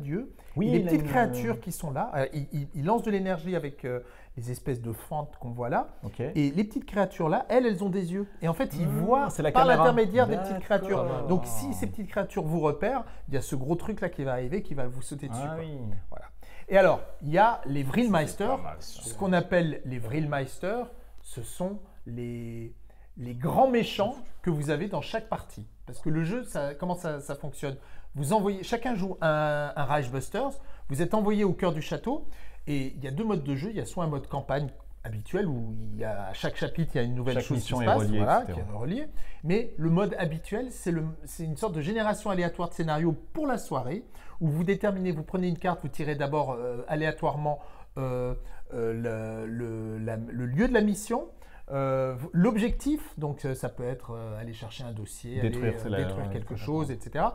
Oui, les petites créatures qui sont là, il, il- il lance de l'énergie avec les espèces de fentes qu'on voit là. Et les petites créatures-là, elles, elles ont des yeux. Et en fait, ils Ah, voient c'est la par l'intermédiaire des petites créatures. Donc, si ces petites créatures vous repèrent, il y a ce gros truc-là qui va arriver, qui va vous sauter dessus. Ah oui. Voilà. Et alors, il y a les ça. Ce qu'on appelle les Vrilmeister, ce sont les, les grands méchants que vous avez dans chaque partie. Parce que le jeu, ça, comment ça, ça fonctionne? Vous envoyez, chacun joue un, un Reichbusters. Vous êtes envoyé au cœur du château. Et il y a deux modes de jeu. Il y a soit un mode campagne habituel où il y a, à chaque chapitre, il y a une nouvelle Chaque chose mission qui se passe, reliée, voilà, etc. qui est reliée. Mais le mode habituel, c'est une sorte de génération aléatoire de scénario pour la soirée, où vous déterminez, vous prenez une carte, vous tirez d'abord euh, aléatoirement euh, euh, le, le- la- le lieu de la mission, euh, l'objectif, donc ça peut être euh, aller chercher un dossier, Détruire, aller, euh, la- quelque chose, etc.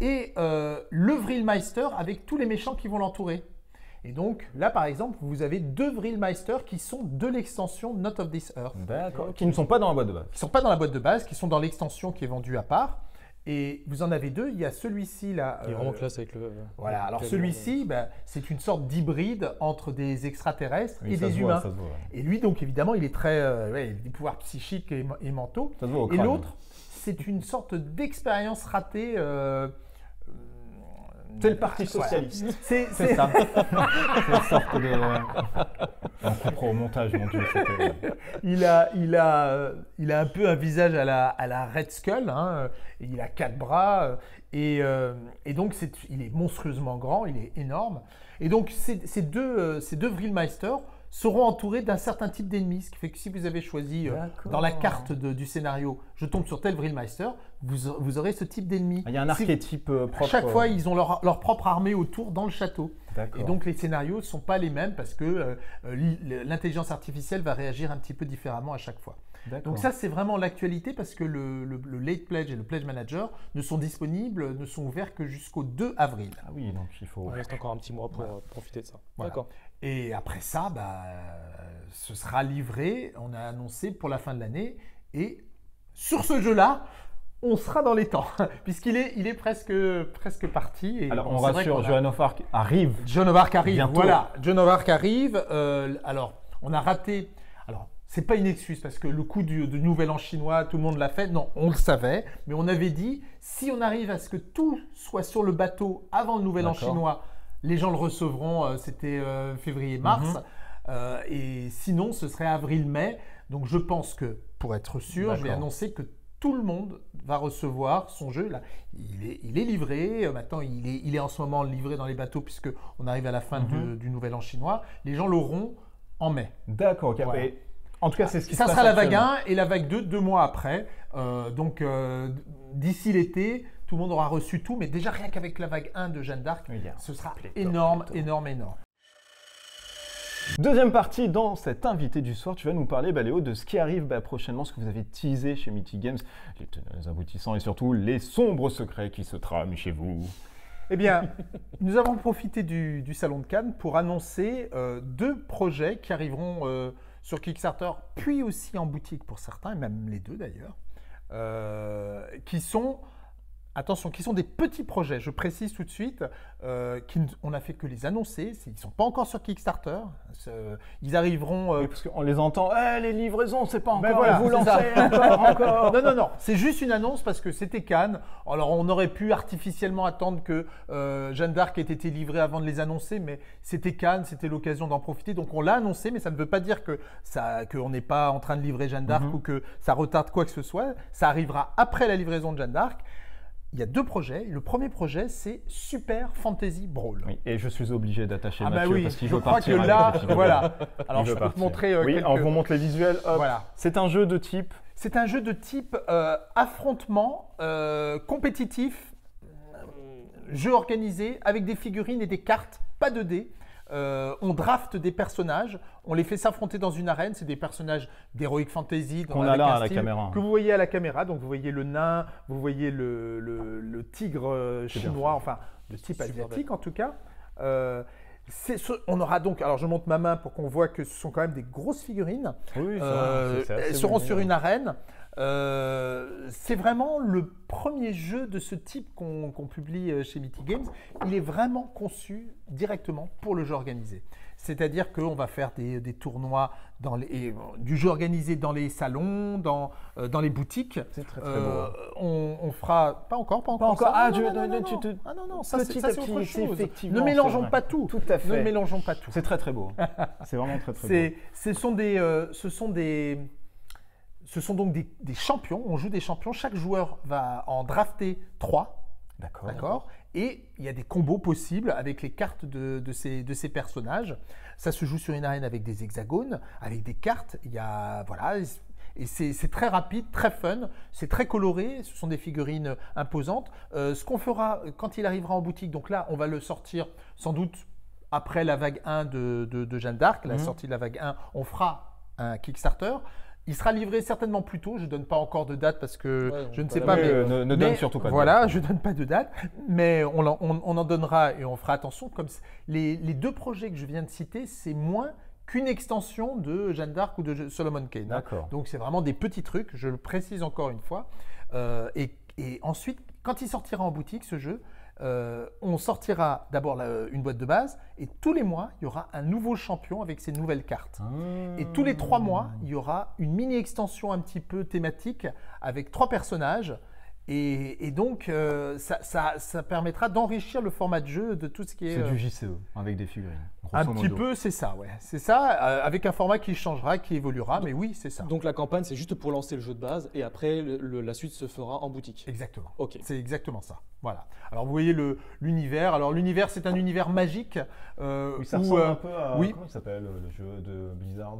Et le Vrilmeister avec tous les méchants qui vont l'entourer. Et donc là, par exemple, vous avez deux Vrilmeister qui sont de l'extension Not of This Earth D'accord. Qui ne sont pas dans la boîte de base. qui sont pas dans la boîte de base, qui sont dans l'extension qui est vendue à part. Et vous en avez deux. Il y a celui-ci là. Qui est euh, vraiment classe avec le. Voilà. Alors celui-ci, ben, c'est une sorte d'hybride entre des extraterrestres Oui, et ça des se voit, humains. ça se voit. Et lui, donc évidemment, il est très, euh, ouais, il a des pouvoirs psychiques et, et mentaux. Ça se voit au Et l'autre, c'est une sorte d'expérience ratée. euh, C'est le Parti. Socialiste. C'est C'est c'est- ça. C'est une sorte de. On coupera au montage, mon Dieu. il a, il a, euh, il a un peu un visage à la, à la Red Skull. hein, euh, il a quatre bras. euh, Et, euh, et donc, c'est, il est monstrueusement grand, il est énorme. Et donc, ces, deux, ces deux seront entourés d'un certain type d'ennemis. Ce qui fait que si vous avez choisi euh, dans la carte de- du scénario, je tombe sur tel Vrilmeister, vous, vous aurez ce type d'ennemi. Il y a un Si- archétype euh, à propre. chaque fois, euh, ils ont leur, leur propre armée autour dans le château. Et donc les scénarios ne sont pas les mêmes parce que euh, l'i- l'intelligence artificielle va réagir un petit peu différemment à chaque fois. Donc ça, c'est vraiment l'actualité parce que le, le- le Late Pledge et le Pledge Manager ne sont disponibles, ne sont ouverts que jusqu'au 2 avril. Ah oui, donc il faut. Il reste encore un petit mois pour euh, profiter de ça. Voilà. D'accord. Et après ça, bah, ce sera livré, on a annoncé pour la fin de l'année. Et sur ce jeu-là, on sera dans les temps, puisqu'il est, il est presque, presque parti. Et Alors on rassure, Johan of Arc arrive. John of Arc arrive, Bientôt. voilà. John of Arc arrive. euh, alors, on a raté. C'est pas une excuse parce que le coup du, du Nouvel An chinois, tout le monde l'a fait. Non, on le savait, mais on avait dit si on arrive à ce que tout soit sur le bateau avant le Nouvel An chinois, les gens le recevront. euh, C'était euh, février-mars. Mhm. Euh, et sinon, ce serait avril-mai. Donc, je pense que pour être sûr, je vais annoncer que tout le monde va recevoir son jeu. Là, il est, il est livré. Maintenant, il est, il est en ce moment livré dans les bateaux puisque on arrive à la fin Mhm. du, du Nouvel An chinois. Les gens l'auront en mai. D'accord, ok. Voilà. En tout cas, c'est ce qui Ça se passe sera la vague actuellement. 1 et la vague 2 deux mois après. Euh, donc, euh, d'ici l'été, tout le monde aura reçu tout. Mais déjà, rien qu'avec la vague 1 de Jeanne d'Arc, Oui, ce sera pléthore, énorme, pléthore. énorme, énorme. Deuxième partie dans cet invité du soir, tu vas nous parler, bah, Léo, de ce qui arrive bah, prochainement, ce que vous avez teasé chez Mythic Games, les tenants aboutissants et surtout les sombres secrets qui se trament chez vous. Eh bien, nous avons profité du, du Salon de Cannes pour annoncer euh, deux projets qui arriveront sur Kickstarter, puis aussi en boutique pour certains, et même les deux d'ailleurs, euh, qui sont, attention, qui sont des petits projets, je précise tout de suite, euh, qui, on n'a fait que les annoncer, ils ne sont pas encore sur Kickstarter, ils arriveront... euh, Oui, parce qu'on les entend, Eh, les livraisons, c'est pas encore, ben voilà, vous lancez encore, encore. non, non, non, c'est juste une annonce parce que c'était Cannes. Alors, on aurait pu artificiellement attendre que euh, Jeanne d'Arc ait été livrée avant de les annoncer, mais c'était Cannes, c'était l'occasion d'en profiter. Donc, on l'a annoncé, mais ça ne veut pas dire que ça, qu'on n'est pas en train de livrer Jeanne d'Arc Mhm. ou que ça retarde quoi que ce soit. Ça arrivera après la livraison de Jeanne d'Arc. Il y a deux projets. Le premier projet, c'est Super Fantasy Brawl. Oui, et je suis obligé d'attacher Ah bah Mathieu oui, parce qu'il je veut crois partir que avec là, la figure. voilà. Il Alors, je peux te partir. montrer euh, Oui, quelques... on vous montre les visuels. hop. Voilà. C'est un jeu de type. C'est un jeu de type euh, affrontement euh, compétitif, jeu organisé avec des figurines et des cartes, pas de dés. Euh, on draft des personnages, on les fait s'affronter dans une arène. C'est des personnages d'Heroic Fantasy. dans- Qu'on a avec là un à la style caméra. Que vous voyez à la caméra. Donc vous voyez le nain, vous voyez le, le- le tigre euh, chinois, enfin de type asiatique en tout cas. Euh, ce- on aura donc, alors je monte ma main pour qu'on voit que ce sont quand même des grosses figurines. Oui, Euh, elles seront sur une arène. Euh, c'est vraiment le premier jeu de ce type qu'on publie euh, chez Mythic Games. Il est vraiment conçu directement pour le jeu organisé. C'est-à-dire qu'on va faire des, des tournois dans les, et, du jeu organisé dans les salons, dans, euh, dans les boutiques. C'est très très Euh, beau. on, on fera pas encore, pas encore. encore. ça. Ah, non, je- non, tu Ah non non, ça c'est autre chose. effectivement, Ne mélangeons pas tout. Tout à Ne fait. mélangeons pas tout. C'est très très beau. C'est vraiment très très beau. Ce sont des, ce sont des, ce sont donc des, des champions. On joue des champions. Chaque joueur va en drafter trois, D'accord. d'accord. Et il y a des combos possibles avec les cartes de, de ces, de ces personnages. Ça se joue sur une arène avec des hexagones, avec des cartes. Il y a voilà. Et c'est, très rapide, très fun, c'est très coloré, ce sont des figurines imposantes. Euh, ce qu'on fera quand il arrivera en boutique, donc là on va le sortir sans doute après la vague 1 de, de- Jeanne d'Arc, la Mhm. sortie de la vague 1, on fera un Kickstarter. Il sera livré certainement plus tôt. Je ne donne pas encore de date parce que Ouais, je ne sais pas. Mais, euh, ne, ne donne surtout pas de Voilà, date. je ne donne pas de date. Mais on, en, on- on en donnera et on fera attention. Comme les, les deux projets que je viens de citer, c'est moins qu'une extension de Jeanne d'Arc ou de Solomon Kane. hein. D'accord. Donc c'est vraiment des petits trucs, je le précise encore une fois. Euh, et, et ensuite, quand il sortira en boutique, ce jeu, euh, on sortira d'abord la- une boîte de base et tous les mois, il y aura un nouveau champion avec ses nouvelles cartes. Et tous les trois mois, il y aura une mini extension un petit peu thématique avec trois personnages. Et, et donc, euh, ça, ça- ça permettra d'enrichir le format de jeu de tout ce qui est. C'est euh, du JCE avec des figurines. un petit modo. peu, c'est ça, ouais. C'est ça, euh, avec un format qui changera, qui évoluera, mais oui, c'est ça. Donc la campagne, c'est juste pour lancer le jeu de base et après le- le- la suite se fera en boutique. Exactement. Ok. C'est exactement ça. Voilà. Alors vous voyez l'univers. Alors l'univers, c'est un univers magique. euh, Oui, ça où, ressemble euh, un peu à. oui. Comment il s'appelle euh, le jeu de Blizzard?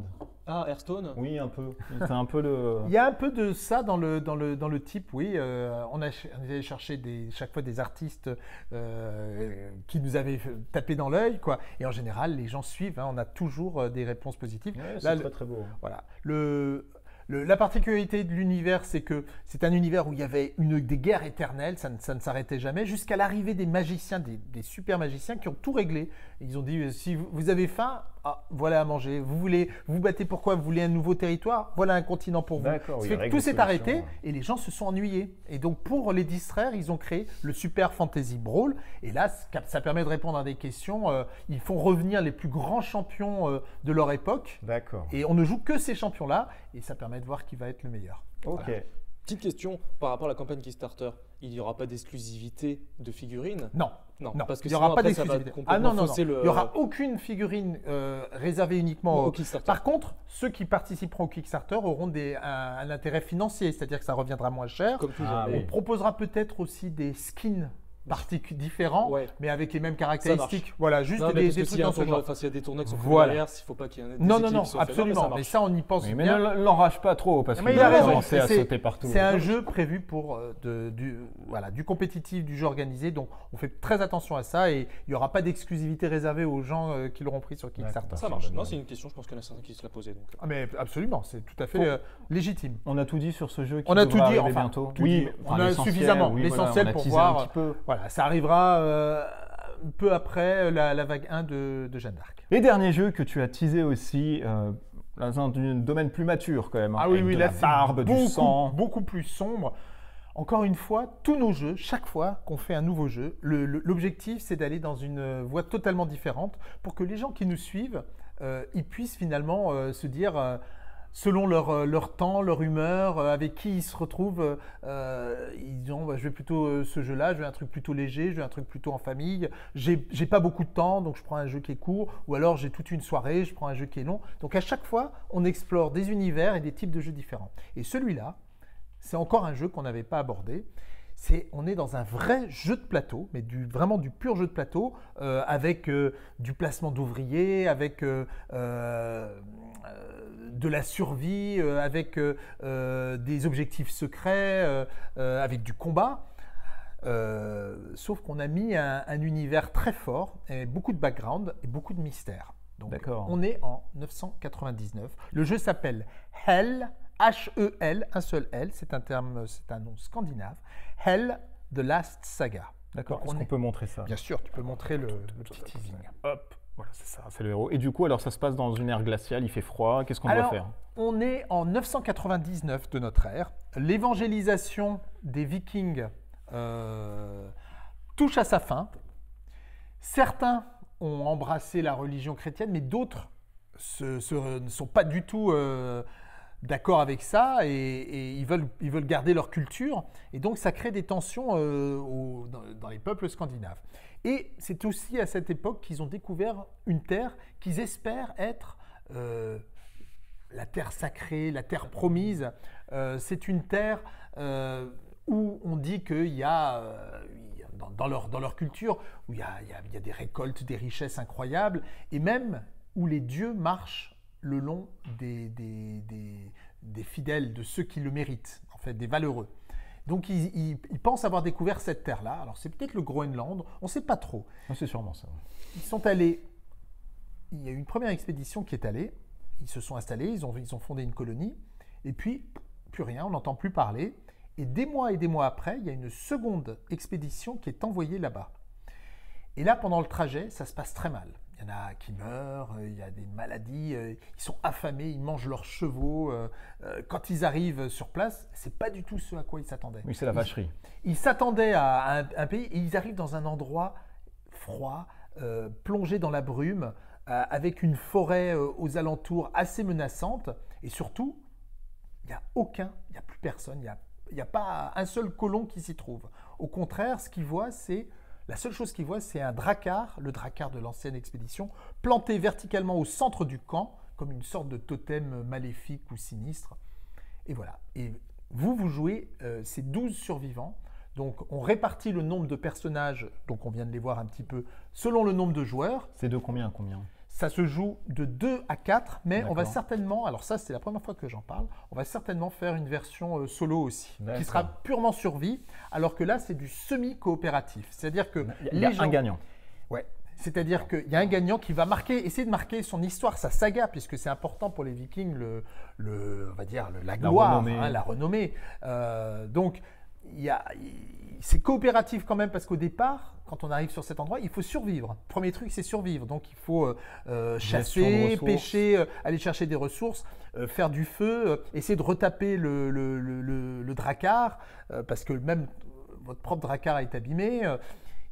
Ah, Hearthstone? Oui, un peu. C'est un peu le. Il y a un peu de ça dans le, dans le, dans le type, oui. Euh, on, a, on allé chercher des, chaque fois des artistes euh, qui nous avaient tapé dans l'œil, quoi. Et en général, les gens suivent. hein. on a toujours euh, des réponses positives. Ouais, c'est très très beau. Voilà. Le, le- la particularité de l'univers, c'est que c'est un univers où il y avait une, des guerres éternelles, ça ne, ça ne s'arrêtait jamais, jusqu'à l'arrivée des magiciens, des, des super magiciens qui ont tout réglé. Ils ont dit euh, si vous, avez faim, ah, voilà à manger. Vous voulez vous battez pourquoi Vous voulez un nouveau territoire? Voilà un continent pour vous. Oui, fait que tout s'est arrêté et les gens se sont ennuyés. Et donc pour les distraire, ils ont créé le Super Fantasy Brawl. Et là, ça- ça permet de répondre à des questions. Euh, Ils font revenir les plus grands champions euh, de leur époque. D'accord. Et on ne joue que ces champions-là, et ça permet de voir qui va être le meilleur. Ok. Voilà. Petite question par rapport à la campagne Kickstarter. Il n'y aura pas d'exclusivité de figurines? Non, Non, non, parce que il n'y aura pas d'exclusivité. Ah non, non, non. le- Il n'y aura aucune figurine euh, réservée uniquement au au... Kickstarter. Par contre, ceux qui participeront au Kickstarter auront des, un, un intérêt financier, c'est-à-dire que ça reviendra moins cher. Comme toujours. Ah On oui. proposera peut-être aussi des skins différents, Ouais. mais avec les mêmes caractéristiques. Voilà, juste Non, des, des qu'il trucs y a un dans ce tournoi- genre. enfin, s'il y a des tournois qui sont Voilà. derrière, il ne faut pas qu'il y ait un Non, non, non, qui soit fait. absolument. ça mais ça, on y pense mais bien. ne l'enrage pas trop parce Mais qu'il il a commencer à C'est- sauter partout. C'est un jeu prévu pour euh, de- du, voilà, du compétitif, du jeu organisé. Donc, on fait très attention à ça et il n'y aura pas d'exclusivité réservée aux gens euh, qui l'auront pris sur Kickstarter. Ça marche. Non, c'est une question, je pense qu'il y en a certains qui se la posaient. Donc. Ah, mais absolument, c'est tout à fait euh, légitime. On a tout dit sur ce jeu qui On a tout dit, bientôt. tout oui, On a suffisamment, oui, l'essentiel voilà, on a pour voir, un petit peu. Voilà, ça arrivera euh, peu après la, la vague 1 de, de Jeanne d'Arc. Les derniers jeux que tu as teasé aussi, euh, dans un domaine plus mature quand même. hein, Ah oui, oui, la barbe, beaucoup, du sang. beaucoup plus sombre. Encore une fois, tous nos jeux, chaque fois qu'on fait un nouveau jeu, l'objectif c'est d'aller dans une euh, voie totalement différente pour que les gens qui nous suivent, euh, ils puissent finalement euh, se dire, euh, selon leur, euh, leur temps, leur humeur, euh, avec qui ils se retrouvent, euh, ils disent bah, je vais plutôt ce jeu-là, je veux un truc plutôt léger, je veux un truc plutôt en famille, j'ai pas beaucoup de temps, donc je prends un jeu qui est court, ou alors j'ai toute une soirée, je prends un jeu qui est long. Donc à chaque fois, on explore des univers et des types de jeux différents. Et celui-là, c'est encore un jeu qu'on n'avait pas abordé. C'est, on est dans un vrai jeu de plateau, mais du, vraiment du pur jeu de plateau, avec du placement d'ouvriers, avec de la survie, euh, avec euh, euh, des objectifs secrets, avec du combat. Euh, sauf qu'on a mis un, un univers très fort, et beaucoup de background et beaucoup de mystère. Donc, on est en 999. Le jeu s'appelle Hell, H-E-L, un seul L, c'est un terme, c'est un nom scandinave. Hell, The Last Saga. D'accord. Est-ce on qu'on est- peut montrer ça? Bien sûr, tu peux montrer le, le petit teasing. Hop. Voilà, c'est ça, c'est le héros. Et du coup, alors ça se passe dans une ère glaciale, il fait froid. Qu'est-ce qu'on doit faire on est en 999 de notre ère. L'évangélisation des Vikings euh, touche à sa fin. Certains ont embrassé la religion chrétienne, mais d'autres ne sont pas du tout euh, d'accord avec ça et, et ils, veulent, ils veulent garder leur culture. Et donc, ça crée des tensions euh, au- dans, dans les peuples scandinaves. Et c'est aussi à cette époque qu'ils ont découvert une terre qu'ils espèrent être euh, la terre sacrée, la terre promise. Euh, c'est une terre euh, où on dit qu'il y a, dans, leur, culture, où il y, a, des récoltes, des richesses incroyables, et même où les dieux marchent le long des fidèles, de ceux qui le méritent, en fait, des valeureux. Donc ils, ils- ils pensent avoir découvert cette terre-là. Alors c'est peut-être le Groenland, on ne sait pas trop. Ah, C'est sûrement ça. Ils sont allés. Il y a eu une première expédition qui est allée. Ils se sont installés, ils ont, ils ont fondé une colonie. Et puis, plus rien, on n'entend plus parler. Et des mois et des mois après, il y a une seconde expédition qui est envoyée là-bas. Et là, pendant le trajet, ça se passe très mal. Il y en a qui meurent, euh, il y a des maladies, euh, ils sont affamés, ils mangent leurs chevaux. euh, Quand ils arrivent sur place, c'est pas du tout ce à quoi ils s'attendaient. Oui, c'est la vacherie. ils s'attendaient à un, un pays et ils arrivent dans un endroit froid, euh, plongé dans la brume, euh, avec une forêt euh, aux alentours assez menaçante. Et surtout, il n'y a aucun, il n'y a plus personne, il n'y a, y a pas un seul colon qui s'y trouve. Au contraire, ce qu'ils voient, c'est. La seule chose qu'ils voient, c'est un dracar, le dracar de l'ancienne expédition, planté verticalement au centre du camp, comme une sorte de totem maléfique ou sinistre. Et voilà. Et vous, vous jouez euh, ces 12 survivants. Donc, on répartit le nombre de personnages, donc on vient de les voir un petit peu, selon le nombre de joueurs. C'est de combien combien? Ça se joue de 2 à 4, mais on va certainement, alors ça c'est la première fois que j'en parle, on va certainement faire une version euh, solo aussi, qui sera purement survie, alors que là c'est du semi-coopératif. C'est-à-dire que Il y a, les gens... un gagnant. Ouais. C'est-à-dire qu'il y a un gagnant qui va marquer, essayer de marquer son histoire, sa saga, puisque c'est important pour les Vikings, le, le- on va dire le- la gloire, renommée. hein, la renommée. Euh, donc, c'est coopératif quand même, parce qu'au départ, quand on arrive sur cet endroit, il faut survivre. Premier truc, c'est survivre. Donc, il faut euh, euh, chasser, pêcher, euh, aller chercher des ressources, euh, faire du feu, essayer de retaper le, le, le- le- le dracar, parce que même votre propre dracar est abîmé.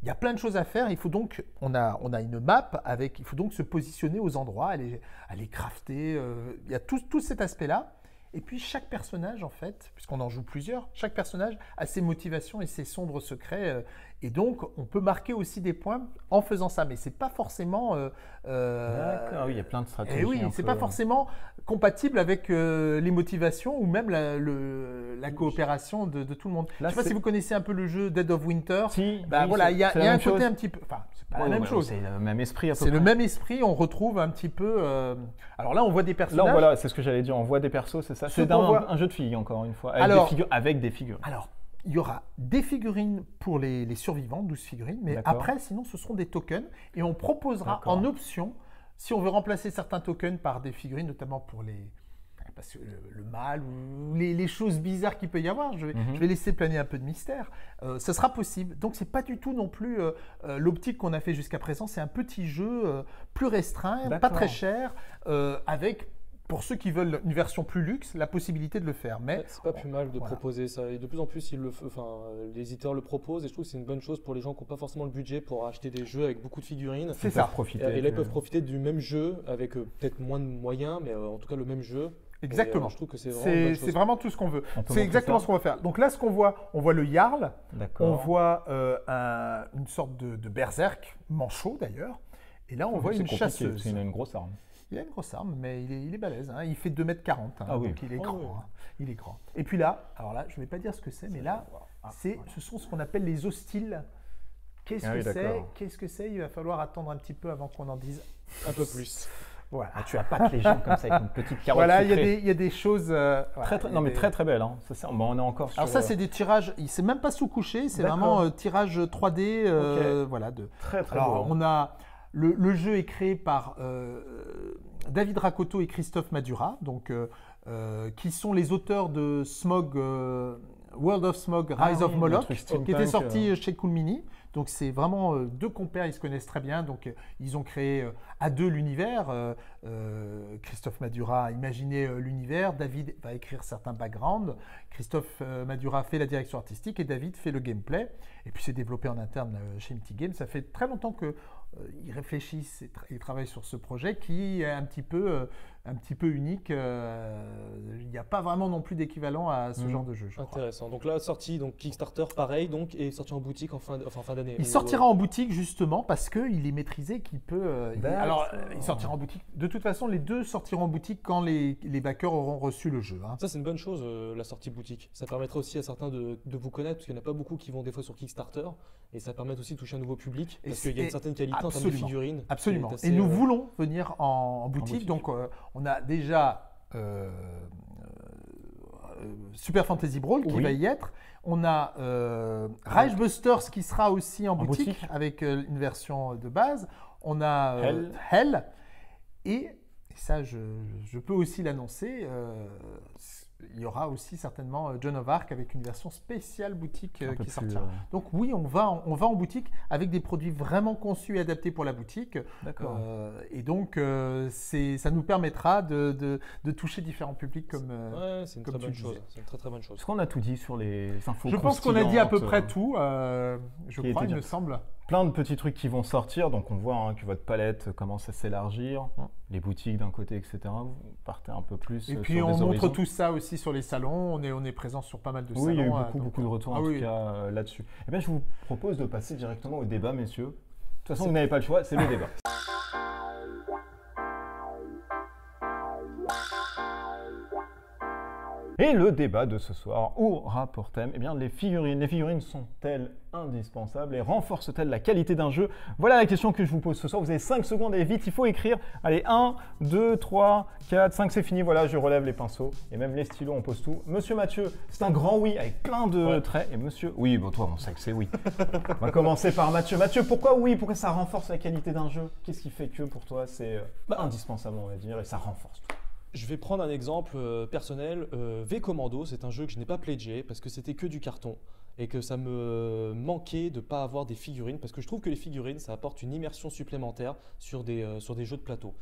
il y a plein de choses à faire. Il faut donc, on a, on a une map avec, il faut donc se positionner aux endroits, aller, aller crafter. il y a tout, tout cet aspect-là. Et puis chaque personnage, en fait, puisqu'on en joue plusieurs, chaque personnage a ses motivations et ses sombres secrets. Euh, et donc, on peut marquer aussi des points en faisant ça. Mais c'est pas forcément. euh, euh, D'accord, oui, il y a plein de stratégies. et oui, c'est pas forcément compatible avec euh, les motivations ou même la, le- la coopération de, de tout le monde. Là, Je sais pas si vous connaissez un peu le jeu Dead of Winter. Si, Bah oui, voilà, il y a, y un côté chose. un petit peu. Enfin, c'est pas Ouais, la même ouais, chose. C'est le même esprit C'est le même esprit. On retrouve un petit peu. euh, Alors là, on voit des Là, personnages. on- voilà, c'est ce que j'allais dire. On voit des persos, c'est ça? Ce C'est un, voit- un jeu de filles, encore une fois. Avec, Alors- des, figures, avec des figures. Alors, il y aura des figurines pour les, les survivants, 12 figurines, mais après, sinon, ce seront des tokens. Et on proposera en option, si on veut remplacer certains tokens par des figurines, notamment pour les. Parce que le, le mal ou les, les choses bizarres qu'il peut y avoir, je vais, Mhm. je vais laisser planer un peu de mystère. Euh, ce sera possible. Donc, c'est pas du tout non plus euh, euh, l'optique qu'on a fait jusqu'à présent. C'est un petit jeu euh, plus restreint, pas très cher, avec, pour ceux qui veulent une version plus luxe, la possibilité de le faire. Mais C'est pas plus mal de Voilà. proposer ça. Et de plus en plus, ils le, enfin, euh, les éditeurs le proposent. Et je trouve que c'est une bonne chose pour les gens qui n'ont pas forcément le budget pour acheter des jeux avec beaucoup de figurines. c'est ça. profiter. Et, et là, ils peuvent profiter du même jeu avec euh, peut-être moins de moyens, mais euh, en tout cas le même jeu. Et, Exactement. euh, je trouve que c'est vraiment C'est tout ce qu'on veut. C'est exactement ce qu'on va faire. Donc là, ce qu'on voit, on voit le Jarl, on voit euh, un- une sorte de, de berserk, manchot d'ailleurs, et là, on voit une chasseuse. C'est une, une grosse arme. Il a une grosse arme, mais il est, il est balèze. hein. Il fait 2m40, hein, Ah oui. donc il est Ah grand. oui. hein. Il est grand. Et puis là, alors là, je ne vais pas dire ce que c'est, mais là, Ah, c'est, ce sont ce qu'on appelle les hostiles. Qu'est-ce Ah que oui, c'est. Qu'est-ce que c'est? Il va falloir attendre un petit peu avant qu'on en dise Un peu plus. Voilà. Ah, tu appâtes les gens comme ça avec une petite carotte Voilà, il y, a des- il y a des choses. euh, voilà, Très, très- non a mais des- très très belle. Hein. Ça, c'est- bon, on est encore sur. Alors ça, euh, c'est des tirages. il- C'est même pas sous couché, c'est vraiment euh, tirage 3D. euh, Voilà. De, très très Alors, beau. on a le, le jeu est créé par euh, David Rakoto et Christophe Madura, donc euh, euh, qui sont les auteurs de Smog, World of Smog, Ah Rise of Moloch, qui était sorti chez Cool Mini. Donc c'est vraiment euh, deux compères, ils se connaissent très bien. Donc euh, ils ont créé euh, à deux l'univers. Christophe Madura a imaginé l'univers, David va écrire certains backgrounds. Christophe Madura fait la direction artistique et David fait le gameplay. Et puis c'est développé en interne chez MT Games. Ça fait très longtemps que ils réfléchissent et travaillent sur ce projet qui est un petit peu, euh, un petit peu unique. Euh, Il n'y a pas vraiment non plus d'équivalent à ce Mhm. genre de jeu, je crois. Intéressant. Donc là, sorti donc Kickstarter, pareil, donc et sorti en boutique en fin, enfin, fin d'année. Il sortira euh, en boutique justement parce qu'il est maîtrisé, qu'il peut. euh, il- alors, euh, il sortira en boutique. De toute façon, les deux sortiront en boutique quand les, les backers auront reçu le jeu. hein. Ça, c'est une bonne chose, euh, la sortie boutique. Ça permettra aussi à certains de, de vous connaître, parce qu'il n'y en a pas beaucoup qui vont des fois sur Kickstarter. Et ça permet aussi de toucher un nouveau public, parce qu'il y a une certaine qualité en termes de absolument. figurines. Absolument. assez, Et nous euh, voulons venir en, en boutique. boutique. Donc, euh, on a déjà euh, euh, Super Fantasy Brawl qui Oui. va y être. On a euh, Rage Busters qui sera aussi en, En boutique, boutique. avec euh, une version de base. On a Hell. Hell. Et, et ça, je, je peux aussi l'annoncer. Il y aura aussi certainement euh, John of Arc avec une version spéciale boutique euh, qui plus, sortira. euh, Donc oui, on va, en- on va en boutique avec des produits vraiment conçus et adaptés pour la boutique. D'accord. Euh, et donc, euh, c'est, ça nous permettra de, de- de toucher différents publics comme. Ouais, c'est une comme très tu bonne chose. C'est une très très bonne chose. Est-ce qu'on a tout dit sur les infos je pense qu'on a dit à peu près tout. euh, je crois, il me semble. Plein de petits trucs qui vont sortir. Donc on voit hein, que votre palette commence à s'élargir. Les boutiques d'un côté, etc. Vous partez un peu plus. Et euh, puis sur on des montre horizons. tout ça aussi sur les salons. On est, on est présent sur pas mal de Oui, salons. il y a eu euh, beaucoup, donc, beaucoup de retours ah en oui. tout cas euh, là-dessus. Eh bien, je vous propose de passer directement au débat, messieurs. De toute façon, vous n'avez pas le choix, c'est le débat. Et le débat de ce soir aura pour thème eh bien, les figurines. Les figurines sont-elles indispensables et renforcent-elles la qualité d'un jeu? Voilà la question que je vous pose ce soir. Vous avez 5 secondes et vite, il faut écrire. Allez, 1, 2, 3, 4, 5, c'est fini. Voilà, je relève les pinceaux et même les stylos, on pose tout. Monsieur Mathieu, c'est un grand oui avec plein de Ouais. traits. Et monsieur, oui, bon, toi, on sait que c'est oui. on va commencer par Mathieu. Mathieu, pourquoi oui? Pourquoi ça renforce la qualité d'un jeu? Qu'est-ce qui fait que pour toi c'est euh, Bah. indispensable, on va dire, et ça renforce tout? Je vais prendre un exemple euh, personnel. Euh, v Commando, c'est un jeu que je n'ai pas pledgé parce que c'était que du carton et que ça me manquait de ne pas avoir des figurines parce que je trouve que les figurines, ça apporte une immersion supplémentaire sur des, euh, sur des jeux de plateau.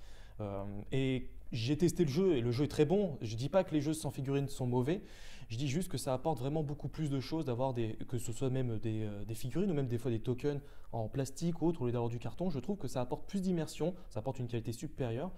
Et j'ai testé le jeu et le jeu est très bon. Je dis pas que les jeux sans figurines sont mauvais. Je dis juste que ça apporte vraiment beaucoup plus de choses d'avoir des, que ce soit même des, des figurines ou même des fois des tokens en plastique ou autre au lieu d'avoir du carton. Je trouve que ça apporte plus d'immersion, ça apporte une qualité supérieure.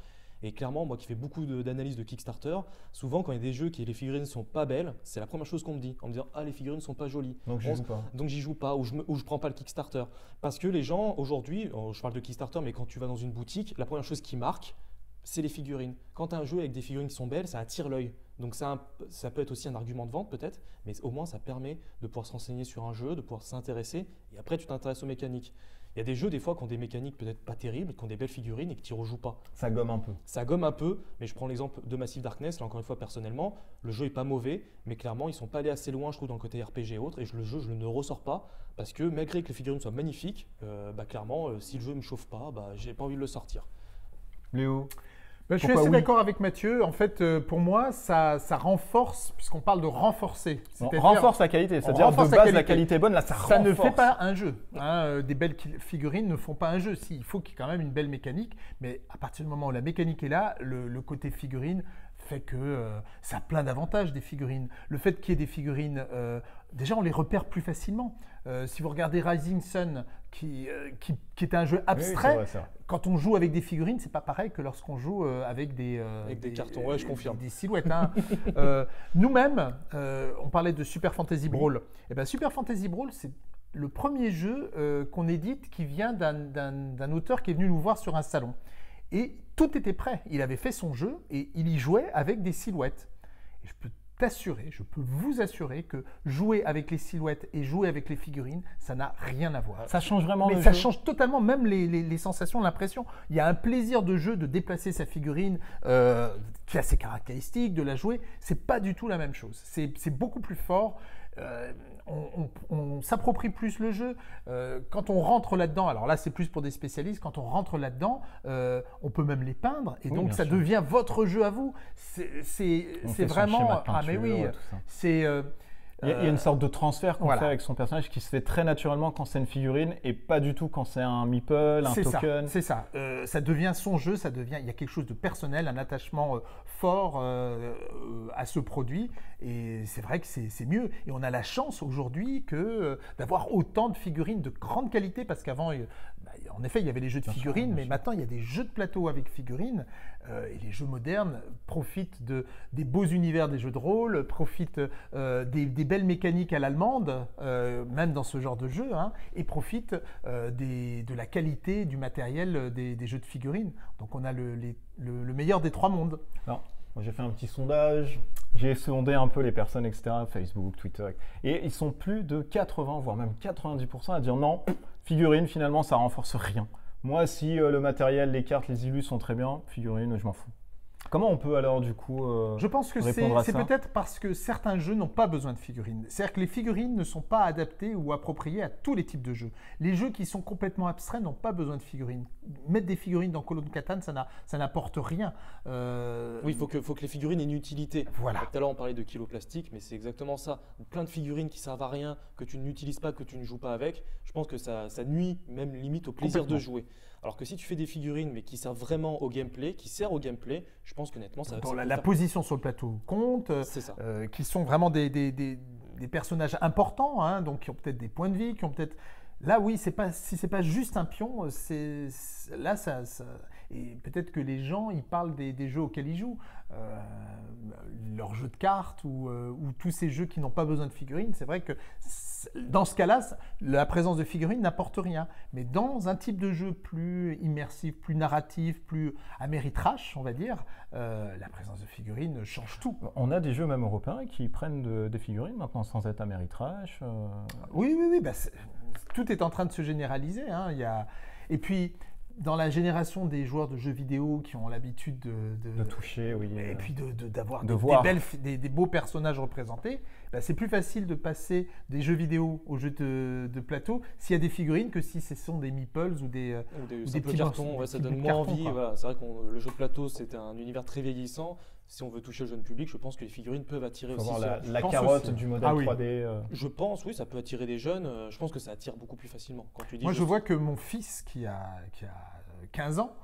Et clairement, moi qui fais beaucoup d'analyses de, Kickstarter, souvent quand il y a des jeux qui les figurines sont pas belles, c'est la première chose qu'on me dit, en me disant ah les figurines sont pas jolies. Donc On- joue pas. donc j'y joue pas ou je, me, ou je prends pas le Kickstarter. Parce que les gens aujourd'hui, oh, je parle de Kickstarter, mais quand tu vas dans une boutique, la première chose qui marque, c'est les figurines. Quand tu as un jeu avec des figurines qui sont belles, ça attire l'œil. Donc ça, ça peut être aussi un argument de vente peut-être, mais au moins ça permet de pouvoir se renseigner sur un jeu, de pouvoir s'intéresser, et après tu t'intéresses aux mécaniques. Il y a des jeux des fois qui ont des mécaniques peut-être pas terribles, qui ont des belles figurines et que tu rejoues pas. Ça gomme un peu. Ça gomme un peu, mais je prends l'exemple de Massive Darkness, là encore une fois personnellement, le jeu est pas mauvais, mais clairement ils sont pas allés assez loin, je trouve, dans le côté RPG et autres, et je- le jeu je ne ressors pas, parce que malgré que les figurines soient magnifiques, euh, bah, clairement, euh, si le jeu me chauffe pas, bah, j'ai pas envie de le sortir. Léo? Ben, je suis assez oui d'accord avec Mathieu. En fait, euh, pour moi, ça, ça renforce, puisqu'on parle de renforcer. On renforce la qualité, c'est-à-dire de base la la qualité. est bonne, là ça ça renforce. ne fait pas un jeu. hein. Euh, Des belles figurines ne font pas un jeu. Si, il faut qu'il y ait quand même une belle mécanique. Mais à partir du moment où la mécanique est là, le, le côté figurine fait que euh, ça a plein d'avantages des figurines. Le fait qu'il y ait des figurines, déjà on les repère plus facilement. Euh, si vous regardez Rising Sun, qui, euh, qui, qui est un jeu Oui, oui, abstrait, vrai, quand on joue avec des figurines, c'est pas pareil que lorsqu'on joue euh, avec des, euh, Avec des cartons, ouais, je confirme. Des, silhouettes. hein. Euh, Nous-mêmes, euh, on parlait de Super Fantasy Brawl. Et ben Super Fantasy Brawl, c'est le premier jeu euh, qu'on édite qui vient d'un- d'un d'un auteur qui est venu nous voir sur un salon. Et tout était prêt. Il avait fait son jeu et il y jouait avec des silhouettes. Et je peux t'assurer, je peux vous assurer que jouer avec les silhouettes et jouer avec les figurines, ça n'a rien à voir. Ça change vraiment Mais le ça jeu change totalement même les, les- les sensations, l'impression. Il y a un plaisir de jeu de déplacer sa figurine euh, qui a ses caractéristiques, de la jouer. C'est pas du tout la même chose. C'est c'est beaucoup plus fort. Euh, on on- on s'approprie plus le jeu. Euh, quand on rentre là-dedans, alors là c'est plus pour des spécialistes, quand on rentre là-dedans, euh, on peut même les peindre et Oui, donc ça sûr. devient votre jeu à vous. C'est vraiment. ah mais oui, c'est. Euh, Il y, a, il y a une sorte de transfert qu'on voilà. fait avec son personnage qui se fait très naturellement quand c'est une figurine et pas du tout quand c'est un meeple, un token. c'est ça. Euh, ça devient son jeu, ça devient. Il y a quelque chose de personnel, un attachement euh, fort euh, euh, à ce produit, et c'est vrai que c'est mieux. Et on a la chance aujourd'hui que euh, d'avoir autant de figurines de grande qualité, parce qu'avant, euh, bah, en effet, il y avait les jeux de figurines, mais maintenant il y a des jeux de plateau avec figurines, euh, et les jeux modernes profitent de des beaux univers des jeux de rôle, profitent euh, des, des belles mécaniques à l'allemande, euh, même dans ce genre de jeu, hein, et profitent des- de la qualité du matériel des, des jeux de figurines. Donc on a le, les- le- le meilleur des trois mondes. Alors, j'ai fait un petit sondage, j'ai sondé un peu les personnes, etc., Facebook, Twitter, et ils sont plus de 80, voire même 90% à dire non, figurine, finalement, ça renforce rien. Moi, si euh, le matériel, les cartes, les illus sont très bien, figurine, je m'en fous. Comment on peut alors, du coup, euh, Je pense que c'est peut-être parce que certains jeux n'ont pas besoin de figurines. C'est-à-dire que les figurines ne sont pas adaptées ou appropriées à tous les types de jeux. Les jeux qui sont complètement abstraits n'ont pas besoin de figurines. Mettre des figurines dans Call of Catan, ça n'a- ça n'apporte rien. Euh, Oui, il faut que, faut que les figurines aient une utilité. Voilà. Tout à l'heure, on parlait de kilo plastique, mais c'est exactement ça. Plein de figurines qui servent à rien, que tu n'utilises pas, que tu ne joues pas avec. Je pense que ça, ça nuit même limite au plaisir de jouer. Alors que si tu fais des figurines, mais qui servent vraiment au gameplay, qui servent au gameplay, je pense qu'honnêtement, ça, ça la, la position sur le plateau compte. euh, C'est ça. euh, qui sont vraiment des, des- des- des personnages importants, hein, donc qui ont peut-être des points de vie, qui ont peut-être. Là, oui, c'est pas si c'est pas juste un pion, euh, c'est c'est- là ça, ça- et peut-être que les gens ils parlent des, des jeux auxquels ils jouent, euh, leurs jeux de cartes ou, euh, ou tous ces jeux qui n'ont pas besoin de figurines. C'est vrai que dans ce cas-là, la présence de figurines n'apporte rien. Mais dans un type de jeu plus immersif, plus narratif, plus améritrash, on va dire, euh, la présence de figurines change tout. On a des jeux même européens qui prennent de- des figurines maintenant sans être Ameritrash. euh, Oui, oui, oui. bah, tout est en train de se généraliser. hein, il y a... Et puis, dans la génération des joueurs de jeux vidéo qui ont l'habitude de, de- de toucher, oui. et euh, puis de- d'avoir de des, des voir. belles fi- des, des beaux personnages représentés, bah, c'est plus facile de passer des jeux vidéo aux jeux de, de plateau s'il y a des figurines que si ce sont des meeples ou des... euh, Ou des, petits cartons, morceaux, ouais, des ça donne moins envie. Voilà. C'est vrai que le jeu de plateau, c'est un univers très vieillissant. Si on veut toucher le jeune public, je pense que les figurines peuvent attirer faut aussi. avoir la, ce- la carotte aussi. du modèle Ah oui. 3D. euh. Je pense, oui, ça peut attirer des jeunes. euh, Je pense que ça attire beaucoup plus facilement. Quand tu dis Moi, je vois que mon fils qui a, qui a euh, 15 ans,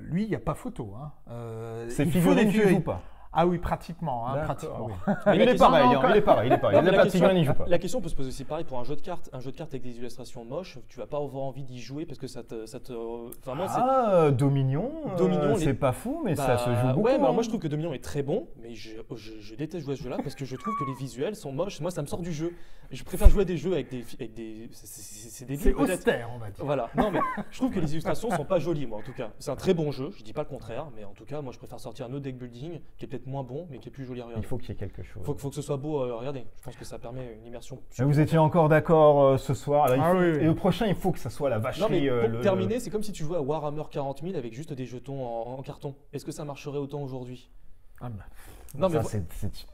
lui, il n'y a pas photo. Hein. Euh, C'est il faut des figurine qui joue pas. Ah oui, pratiquement. hein, pratiquement. oui. Mais il, est pareil, Non, hein, quand- il est pareil, il est pareil. Non, Il de question- il joue pas. La question peut se poser aussi pareil pour un jeu de cartes. Un jeu de cartes avec des illustrations moches, tu vas pas avoir envie d'y jouer parce que ça te. Ça te enfin, moi, c'est- Ah, Dominion, euh, Dominion, les- c'est pas fou, mais ça Bah, se joue beaucoup. Ouais, mais alors hein. moi je trouve que Dominion est très bon, mais je, je- je déteste jouer à ce jeu-là parce que je trouve que les visuels sont moches. Moi, ça me sort du jeu. Je préfère jouer à des jeux avec des. Avec des c'est- débile C'est peut-être. austère, on va dire. Voilà, non mais je trouve que les illustrations sont pas jolies moi en tout cas. C'est un très bon jeu, je dis pas le contraire, mais en tout cas moi je préfère sortir un autre deck building qui est peut-être moins bon mais qui est plus joli à regarder. Il faut qu'il y ait quelque chose. Faut, faut que ce soit beau à regarder. Je pense que ça permet une immersion. Mais vous étiez encore d'accord euh, ce soir. là, il Ah faut- oui, oui. Et le prochain, il faut que ça soit la vacherie. Non mais euh, pour le- terminer, c'est comme si tu jouais à Warhammer 40 000 avec juste des jetons en, en carton. Est-ce que ça marcherait autant aujourd'hui? Ah, bah, Non mais Ça, vo-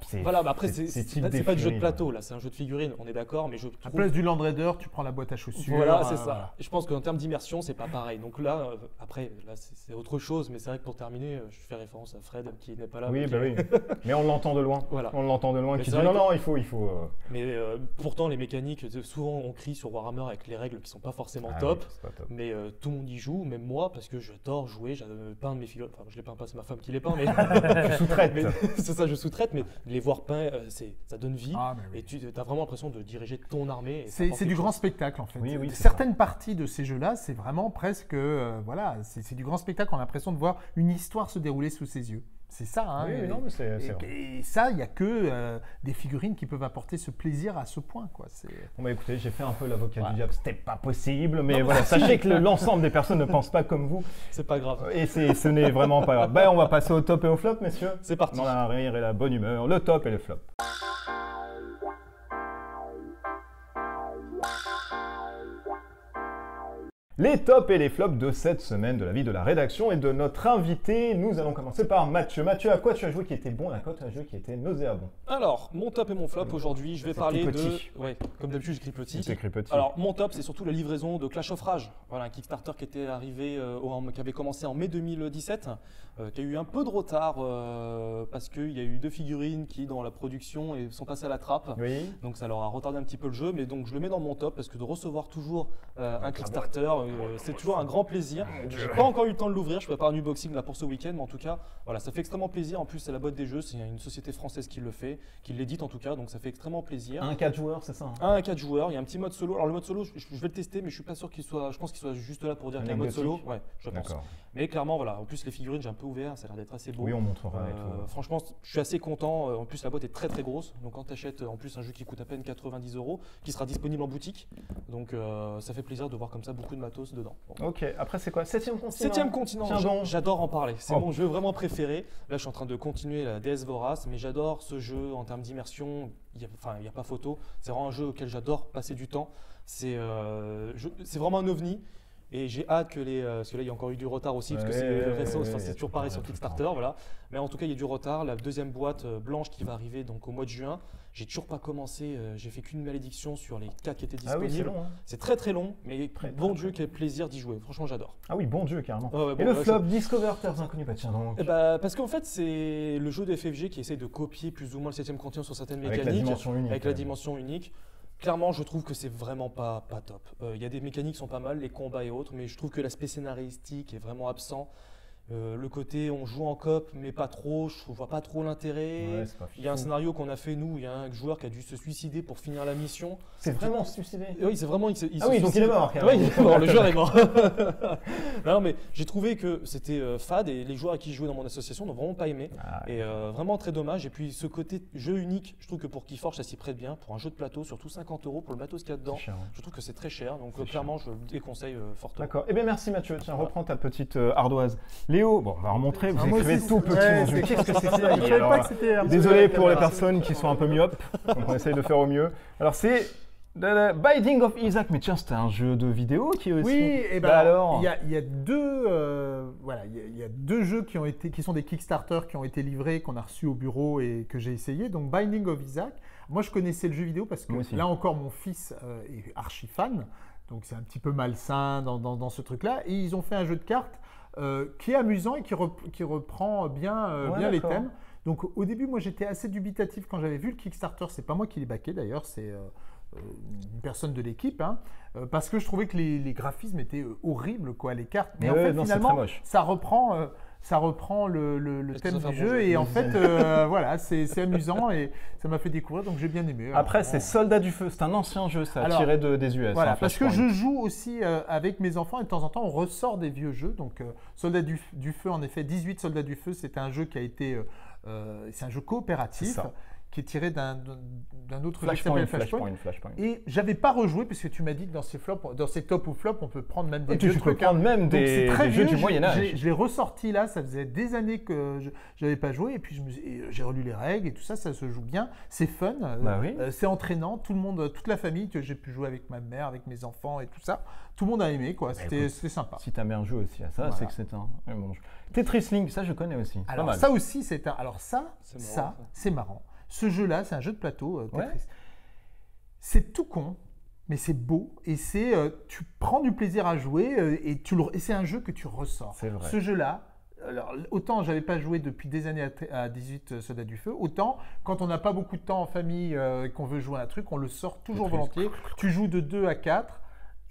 c'est- voilà, mais après c'est- c'est c'est c'est type pas, des c'est pas du jeu de plateau là, c'est un jeu de figurines, on est d'accord, mais je À place du Land Raider, tu prends la boîte à chaussures. Voilà, euh, c'est ça. voilà. Je pense qu'en termes d'immersion, c'est pas pareil. Donc là, euh, après, là, c'est c'est autre chose. Mais c'est vrai que pour terminer, euh, je fais référence à Fred qui n'est pas là. Oui, mais bah qui- oui. Mais on l'entend de loin. Voilà. On l'entend de loin qui dit non, que- non, il faut, il faut. euh, Mais euh, pourtant, les mécaniques, euh, souvent on crie sur Warhammer avec les règles qui sont pas forcément ah top. oui, c'est pas top. Mais euh, tout le monde y joue, même moi, parce que j'adore jouer, j'adore peindre mes figurines. Enfin, je les peins pas, c'est ma femme qui les peint, mais, mais c'est ça, je sous-traite. Mais les voir peints, euh, c'est, ça donne vie. Ah, oui. Et tu as vraiment l'impression de diriger ton armée. C'est du grand spectacle en fait. Oui, oui, Certaines parties de ces jeux-là, c'est vraiment presque, euh, voilà, c'est du grand spectacle. On a l'impression de voir une histoire se dérouler sous ses yeux. C'est ça. hein, Oui, et- mais non, mais c'est et, vrai. et ça, il n'y a que euh, des figurines qui peuvent apporter ce plaisir à ce point. Quoi. C'est- Bon bah écoutez, j'ai fait un peu l'avocat Ouais. du diable, c'était pas possible, mais voilà, sachez que le- l'ensemble des personnes ne pensent pas comme vous, C'est pas grave. et c'est- ce n'est vraiment pas grave. Ben, on va passer au top et au flop, messieurs. C'est parti. Dans la rire et la bonne humeur, le top et le flop. Les tops et les flops de cette semaine de la vie de la rédaction et de notre invité. Nous allons commencer par Mathieu. Mathieu, à quoi tu as joué qui était bon à quoi tu as joué qui était nauséabond? Alors, mon top et mon flop aujourd'hui, je vais parler de. Ouais, comme d'habitude, j'écris petit. C'est écrit petit. Alors, mon top, c'est surtout la livraison de Clash of Rage. Voilà, un Kickstarter qui était arrivé, euh, au- qui avait commencé en mai 2017, euh, qui a eu un peu de retard euh, parce qu'il y a eu deux figurines qui, dans la production, sont passées à la trappe. oui. Donc ça leur a retardé un petit peu le jeu, mais donc je le mets dans mon top parce que de recevoir toujours euh, un Kickstarter, euh, c'est toujours un grand plaisir. J'ai pas encore eu le temps de l'ouvrir, je prépare un unboxing là pour ce week-end, mais en tout cas, voilà, ça fait extrêmement plaisir. En plus, c'est la boîte des jeux, c'est une société française qui le fait, qui l'édite en tout cas, donc ça fait extrêmement plaisir. Un 4 joueurs, c'est ça hein Un à 4 joueurs, il y a un petit mode solo. Alors le mode solo, je, je vais le tester, mais je suis pas sûr qu'il soit. Je pense qu'il soit juste là pour dire qu'il y a un mode solo. Ouais, je pense. D'accord. Mais clairement, voilà. En plus, les figurines, j'ai un peu ouvert, ça a l'air d'être assez beau. Oui, on montrera et Euh, tout. franchement, je suis assez content. Euh, En plus, la boîte est très très grosse. Donc, quand tu achètes en plus un jeu qui coûte à peine 90 euros, qui sera disponible en boutique, donc euh, ça fait plaisir de voir comme ça beaucoup de matos dedans. Bon. Ok, après c'est quoi? Septième continent Septième continent, j'adore en parler. C'est Oh. mon jeu vraiment préféré. Là, je suis en train de continuer la DS Vorace, mais j'adore ce jeu en termes d'immersion. Enfin, il n'y a pas photo. C'est vraiment un jeu auquel j'adore passer du temps. C'est euh, vraiment un ovni. Et j'ai hâte que les. euh, parce que là, il y a encore eu du retard aussi, parce que Ouais, c'est récent, ouais, ouais, c'est toujours pareil sur Kickstarter, voilà. Mais en tout cas, il y a du retard. La deuxième boîte euh, blanche qui va arriver donc au mois de juin. J'ai toujours pas commencé. euh, j'ai fait qu'une malédiction sur les quatre qui étaient Ah oui, c'est disponibles. hein. c'est très très long, mais Très, bon très, Dieu, quel plaisir d'y jouer. Franchement, j'adore. Ah oui, bon Dieu, carrément. Et le flop, Discover Terres Inconnues, bah tiens donc. eh ben, parce qu'en fait, c'est le jeu de FFG qui essaie de copier plus ou moins le 7 continent sur certaines Avec mécaniques. unique. avec la dimension unique. Clairement, je trouve que c'est vraiment pas, pas top. Euh, Il y a des mécaniques qui sont pas mal, les combats et autres, mais je trouve que l'aspect scénaristique est vraiment absent. Euh, le côté on joue en coop, mais pas trop, je vois pas trop l'intérêt. Ouais, il y a un scénario qu'on a fait nous, il y a un joueur qui a dû se suicider pour finir la mission. C'est vraiment suicidé. Oui, c'est vraiment. Il, se- il Ah se oui, donc il est mort. Oui, il est mort, le joueur est mort. non, mais j'ai trouvé que c'était euh, fade et les joueurs à qui je jouais dans mon association n'ont vraiment pas aimé. Ah, ouais. Et euh, vraiment très dommage. Et puis ce côté jeu unique, je trouve que pour Keyforge ça s'y prête bien. Pour un jeu de plateau, surtout 50 euros pour le matos qu'il y a dedans, cher, je trouve que c'est très cher. Donc clairement, je le déconseille fortement. D'accord. Eh bien, merci Mathieu. Tiens, reprends ta petite ardoise. Léo, bon, on va remontrer. Vous Ah, écrivez aussi, tout petit. ouais, mon Dieu. c'est- Qu'est-ce que c'est que Je ça savais Alors, pas que c'était un peu Désolé pour les personnes qui sont un peu myopes. Donc, on essaye de faire au mieux. Alors, c'est The Binding of Isaac. Mais tiens, c'était un jeu de vidéo qui est aussi. Oui, et ben Bah alors il y a, il y a deux, euh, voilà, il y a- il y, a deux jeux qui ont été, qui sont des Kickstarter qui ont été livrés, qu'on a reçus au bureau et que j'ai essayé. Donc Binding of Isaac. Moi, je connaissais le jeu vidéo parce que là encore, mon fils euh, est archi fan. Donc c'est un petit peu malsain dans, dans- dans ce truc-là. Et ils ont fait un jeu de cartes euh, qui est amusant et qui, rep- qui reprend bien, euh, Ouais, bien les thèmes. Donc au début, moi j'étais assez dubitatif quand j'avais vu le Kickstarter. C'est pas moi qui l'ai baqué d'ailleurs, c'est euh, une personne de l'équipe, hein, parce que je trouvais que les, les graphismes étaient horribles, quoi, les cartes. Mais en fait, non, finalement, ça reprend, ça reprend le, thème du jeu et en fait, euh, voilà, c'est amusant et ça m'a fait découvrir, donc j'ai bien aimé. Après, c'est Soldat du Feu. C'est un ancien jeu, ça, Alors, tiré de, des US. voilà, hein, parce que je joue aussi euh, avec mes enfants et de temps en temps on ressort des vieux jeux. Donc euh, Soldats du, du Feu, en effet, 18 Soldats du Feu, c'est un jeu qui a été, euh, c'est un jeu coopératif. Qui est tiré d'un d'un autre jeu qui Flashpoint, s'appelle Flashpoint. Flashpoint. Et j'avais pas rejoué parce que tu m'as dit que dans ces flops, dans ces top ou flops, on peut prendre même des Tu vieux trucs. prendre hein. même Donc, des, très des jeux du je- Moyen Âge. j'ai- Je l'ai ressorti là, ça faisait des années que je n'avais pas joué et puis et, j'ai relu les règles et tout ça, ça se joue bien, c'est fun, euh, Bah oui. euh, c'est entraînant, tout le monde, toute la famille que j'ai pu jouer avec ma mère, avec mes enfants et tout ça, tout le monde a aimé quoi, c'était Bah, c'était sympa. Si mis un jeu aussi à ça, Voilà. c'est que c'est un, un bon jeu. Tetris Link, ça je connais aussi. Pas Alors mal. ça aussi c'est un, alors ça, C'est marrant, ça ça. c'est marrant. Ce jeu-là, c'est un jeu de plateau euh, Ouais. C'est tout con, mais c'est beau et c'est euh, tu prends du plaisir à jouer euh, et tu le, et c'est un jeu que tu ressors. C'est vrai. Ce jeu-là, alors autant j'avais pas joué depuis des années à, t- à 18 Soldats du Feu, autant quand on n'a pas beaucoup de temps en famille euh, et qu'on veut jouer à un truc, on le sort toujours volontiers. Tu joues de 2 à 4.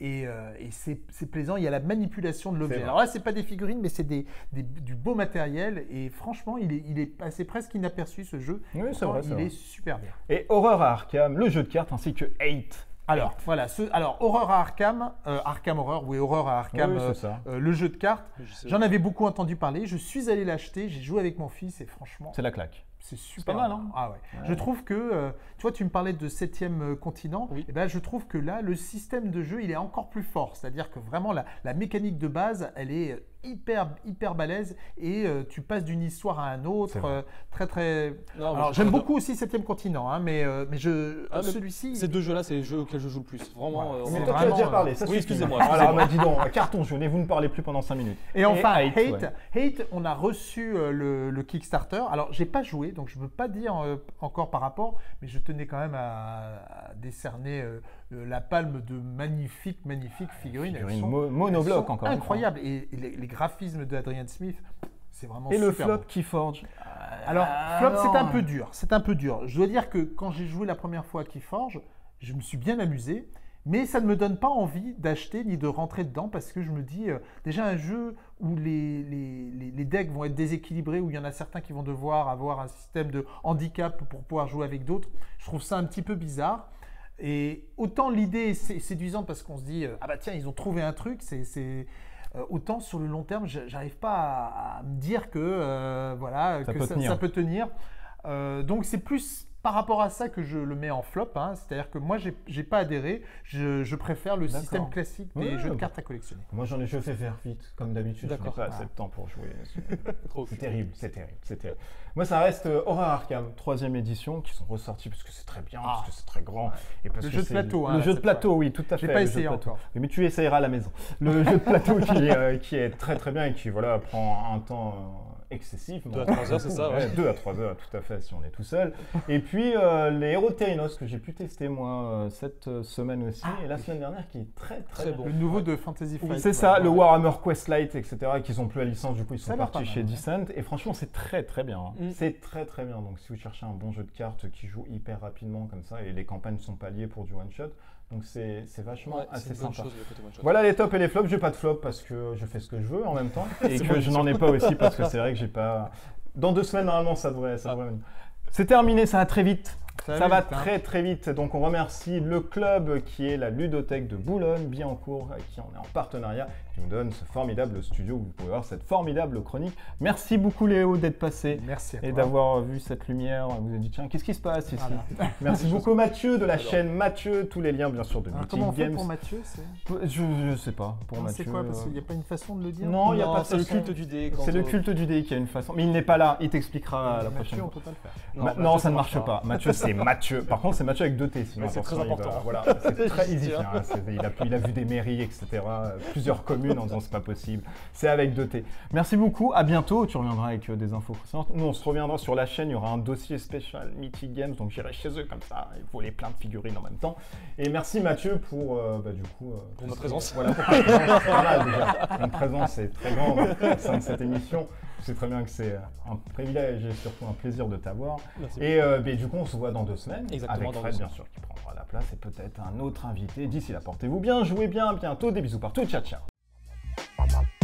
Et, euh, et c'est plaisant, il y a la manipulation de l'objet. Alors là, c'est pas des figurines, mais c'est des, des- du beau matériel. Et franchement, il est, il est passé presque inaperçu ce jeu. Oui, c'est vrai, Il vrai. est super bien. Et Horror à Arkham, le jeu de cartes, ainsi que Hate, Alors, voilà. ce- alors, Horreur à Arkham, euh, Arkham Horror, oui, Horreur à Arkham, Oui, euh, euh, le jeu de cartes. J'en avais beaucoup entendu parler. Je suis allé l'acheter. J'ai joué avec mon fils et franchement, C'est la claque. C'est super. pas mal, hein Ah ouais. Ouais. Je trouve que, euh, tu vois, tu me parlais de septième euh, continent. Oui. Et ben, je trouve que là, le système de jeu, il est encore plus fort. C'est-à-dire que vraiment, la, la mécanique de base, elle est hyper, hyper balèze et euh, tu passes d'une histoire à un autre. euh, très, très. Non, Alors, j'aime beaucoup aussi septième continent, hein, mais, euh, mais je, Ah, celui-ci. Ces deux jeux-là, c'est les jeux auxquels je joue le plus. Vraiment. Ouais. euh, C'est toi, tu as déjà parlé, ça oui, suffit. excusez-moi, Alors, bah, dis donc, carton jaune, et vous ne parlez plus pendant 5 minutes. Et enfin, Hate, Hate, ouais. Hate, on a reçu euh, le, le Kickstarter. Alors, j'ai pas joué, donc je ne peux pas dire euh, encore par rapport, mais je tenais quand même à, à décerner la palme de magnifiques, magnifiques figurines. Elles Figurine sont- monobloc, elles sont encore. Incroyable. Et, et les, les graphismes d'Adrian Smith, c'est vraiment Et le flop beau. qui forge. Alors, Ah, flop, c'est un peu dur. C'est un peu dur. Je dois dire que quand j'ai joué la première fois à Keyforge, je me suis bien amusé. Mais ça ne me donne pas envie d'acheter ni de rentrer dedans parce que je me dis, euh, déjà un jeu où les, les, les- les decks vont être déséquilibrés, où il y en a certains qui vont devoir avoir un système de handicap pour pouvoir jouer avec d'autres, je trouve ça un petit peu bizarre. Et autant l'idée est sé- séduisante parce qu'on se dit, euh, ah bah tiens, ils ont trouvé un truc, c'est... euh, autant sur le long terme, j'arrive pas à, à me dire que euh, voilà Ça que peut ça, peut tenir. Euh, donc c'est plus par rapport à ça que je le mets en flop. hein. C'est-à-dire que moi, j'ai pas adhéré. Je, je préfère le système classique des Ouais, jeux de cartes à collectionner. Moi, j'en ai je fais faire vite, comme d'habitude. Je n'ai D'accord. pas assez de temps pour jouer. C'est- terrible, c'est terrible, c'est terrible. Moi, ça reste euh, Horror Arkham, troisième édition, qui sont ressortis parce que c'est très bien, parce Ah. que c'est très grand. Et parce Le que jeu de plateau, hein, Le jeu de plateau, oui, tout à fait. J'ai pas essayé encore. Mais tu essayeras à la maison. Le jeu de plateau qui, euh, qui est très très bien et qui voilà, prend un temps euh, excessif. Deux à trois heures, c'est ça, ouais. 2 à 3 heures, tout à fait, si on est tout seul. Et puis, euh, les héros de Terrinos, que j'ai pu tester moi euh, cette euh, semaine aussi, Ah, et la semaine dernière, qui est très très, Très bon. Le nouveau de Fantasy Flight. C'est ça, le Warhammer Quest Lite, etc., qui sont plus à licence, du coup ils sont partis chez. Descent, et franchement c'est très très bien. hein. Mm. C'est très très bien, donc si vous cherchez un bon jeu de cartes qui joue hyper rapidement comme ça, et les campagnes sont pas liées pour du one-shot, donc c'est c'est vachement Ouais, assez sympa. chose, one shot. Voilà les tops et les flops, j'ai pas de flop parce que je fais ce que je veux en même temps, et que je n'en ai pas aussi parce que c'est vrai que j'ai pas... Dans deux semaines normalement ça devrait... Ça Ah. devrait venir. C'est terminé, ça va très vite. Ça Ça, va vite, hein. très très vite. Donc on remercie le club qui est la ludothèque de Boulogne-Billancourt, avec qui on est en partenariat, qui nous donne ce formidable studio où vous pouvez voir cette formidable chronique. Merci beaucoup Léo d'être passé Merci à et d'avoir vu cette lumière. Vous avez dit tiens, qu'est-ce qui se passe ici Voilà. Merci beaucoup Mathieu de la chaîne Mathieu. Tous les liens bien sûr de Alors, comment on fait Games. pour Mathieu c'est- Je, je sais pas pour Non, Mathieu. C'est quoi Parce euh, qu'il n'y a pas une façon de le dire Non, il n'y a Non, pas c'est le culte du dé. C'est le on- culte du dé qui a une façon. Mais il n'est pas là, il t'expliquera la Mathieu, prochaine on fois. peut pas le faire. Ma- Mathieu, non, ça ne marche pas. Mathieu, c'est Mathieu. Par contre, c'est Mathieu avec deux T. Sinon, c'est très important. voilà, c'est très easy. C'est- il, a, vu des mairies, etc. Plusieurs communes en disant c'est pas possible. C'est avec deux T. Merci beaucoup. À bientôt. Tu reviendras avec euh, des infos. Nous, on se reviendra sur la chaîne. Il y aura un dossier spécial Mythic Games. Donc, j'irai chez eux comme ça et voler plein de figurines en même temps. Et merci Mathieu pour, euh, bah, du coup, euh, Pour tout ma ce- présence. Voilà, pour ta présence. Voilà, déjà. Une présence est très grande au sein de cette émission. Je sais très bien que c'est un privilège et surtout un plaisir de t'avoir. Merci. Et euh, du coup, on se voit dans deux semaines. Exactement, avec dans Fred, deux bien sûr, qui prendra la place et peut-être un autre invité. D'ici là, portez-vous bien, jouez bien, à bientôt. Des bisous partout. Ciao, ciao. Bye-bye.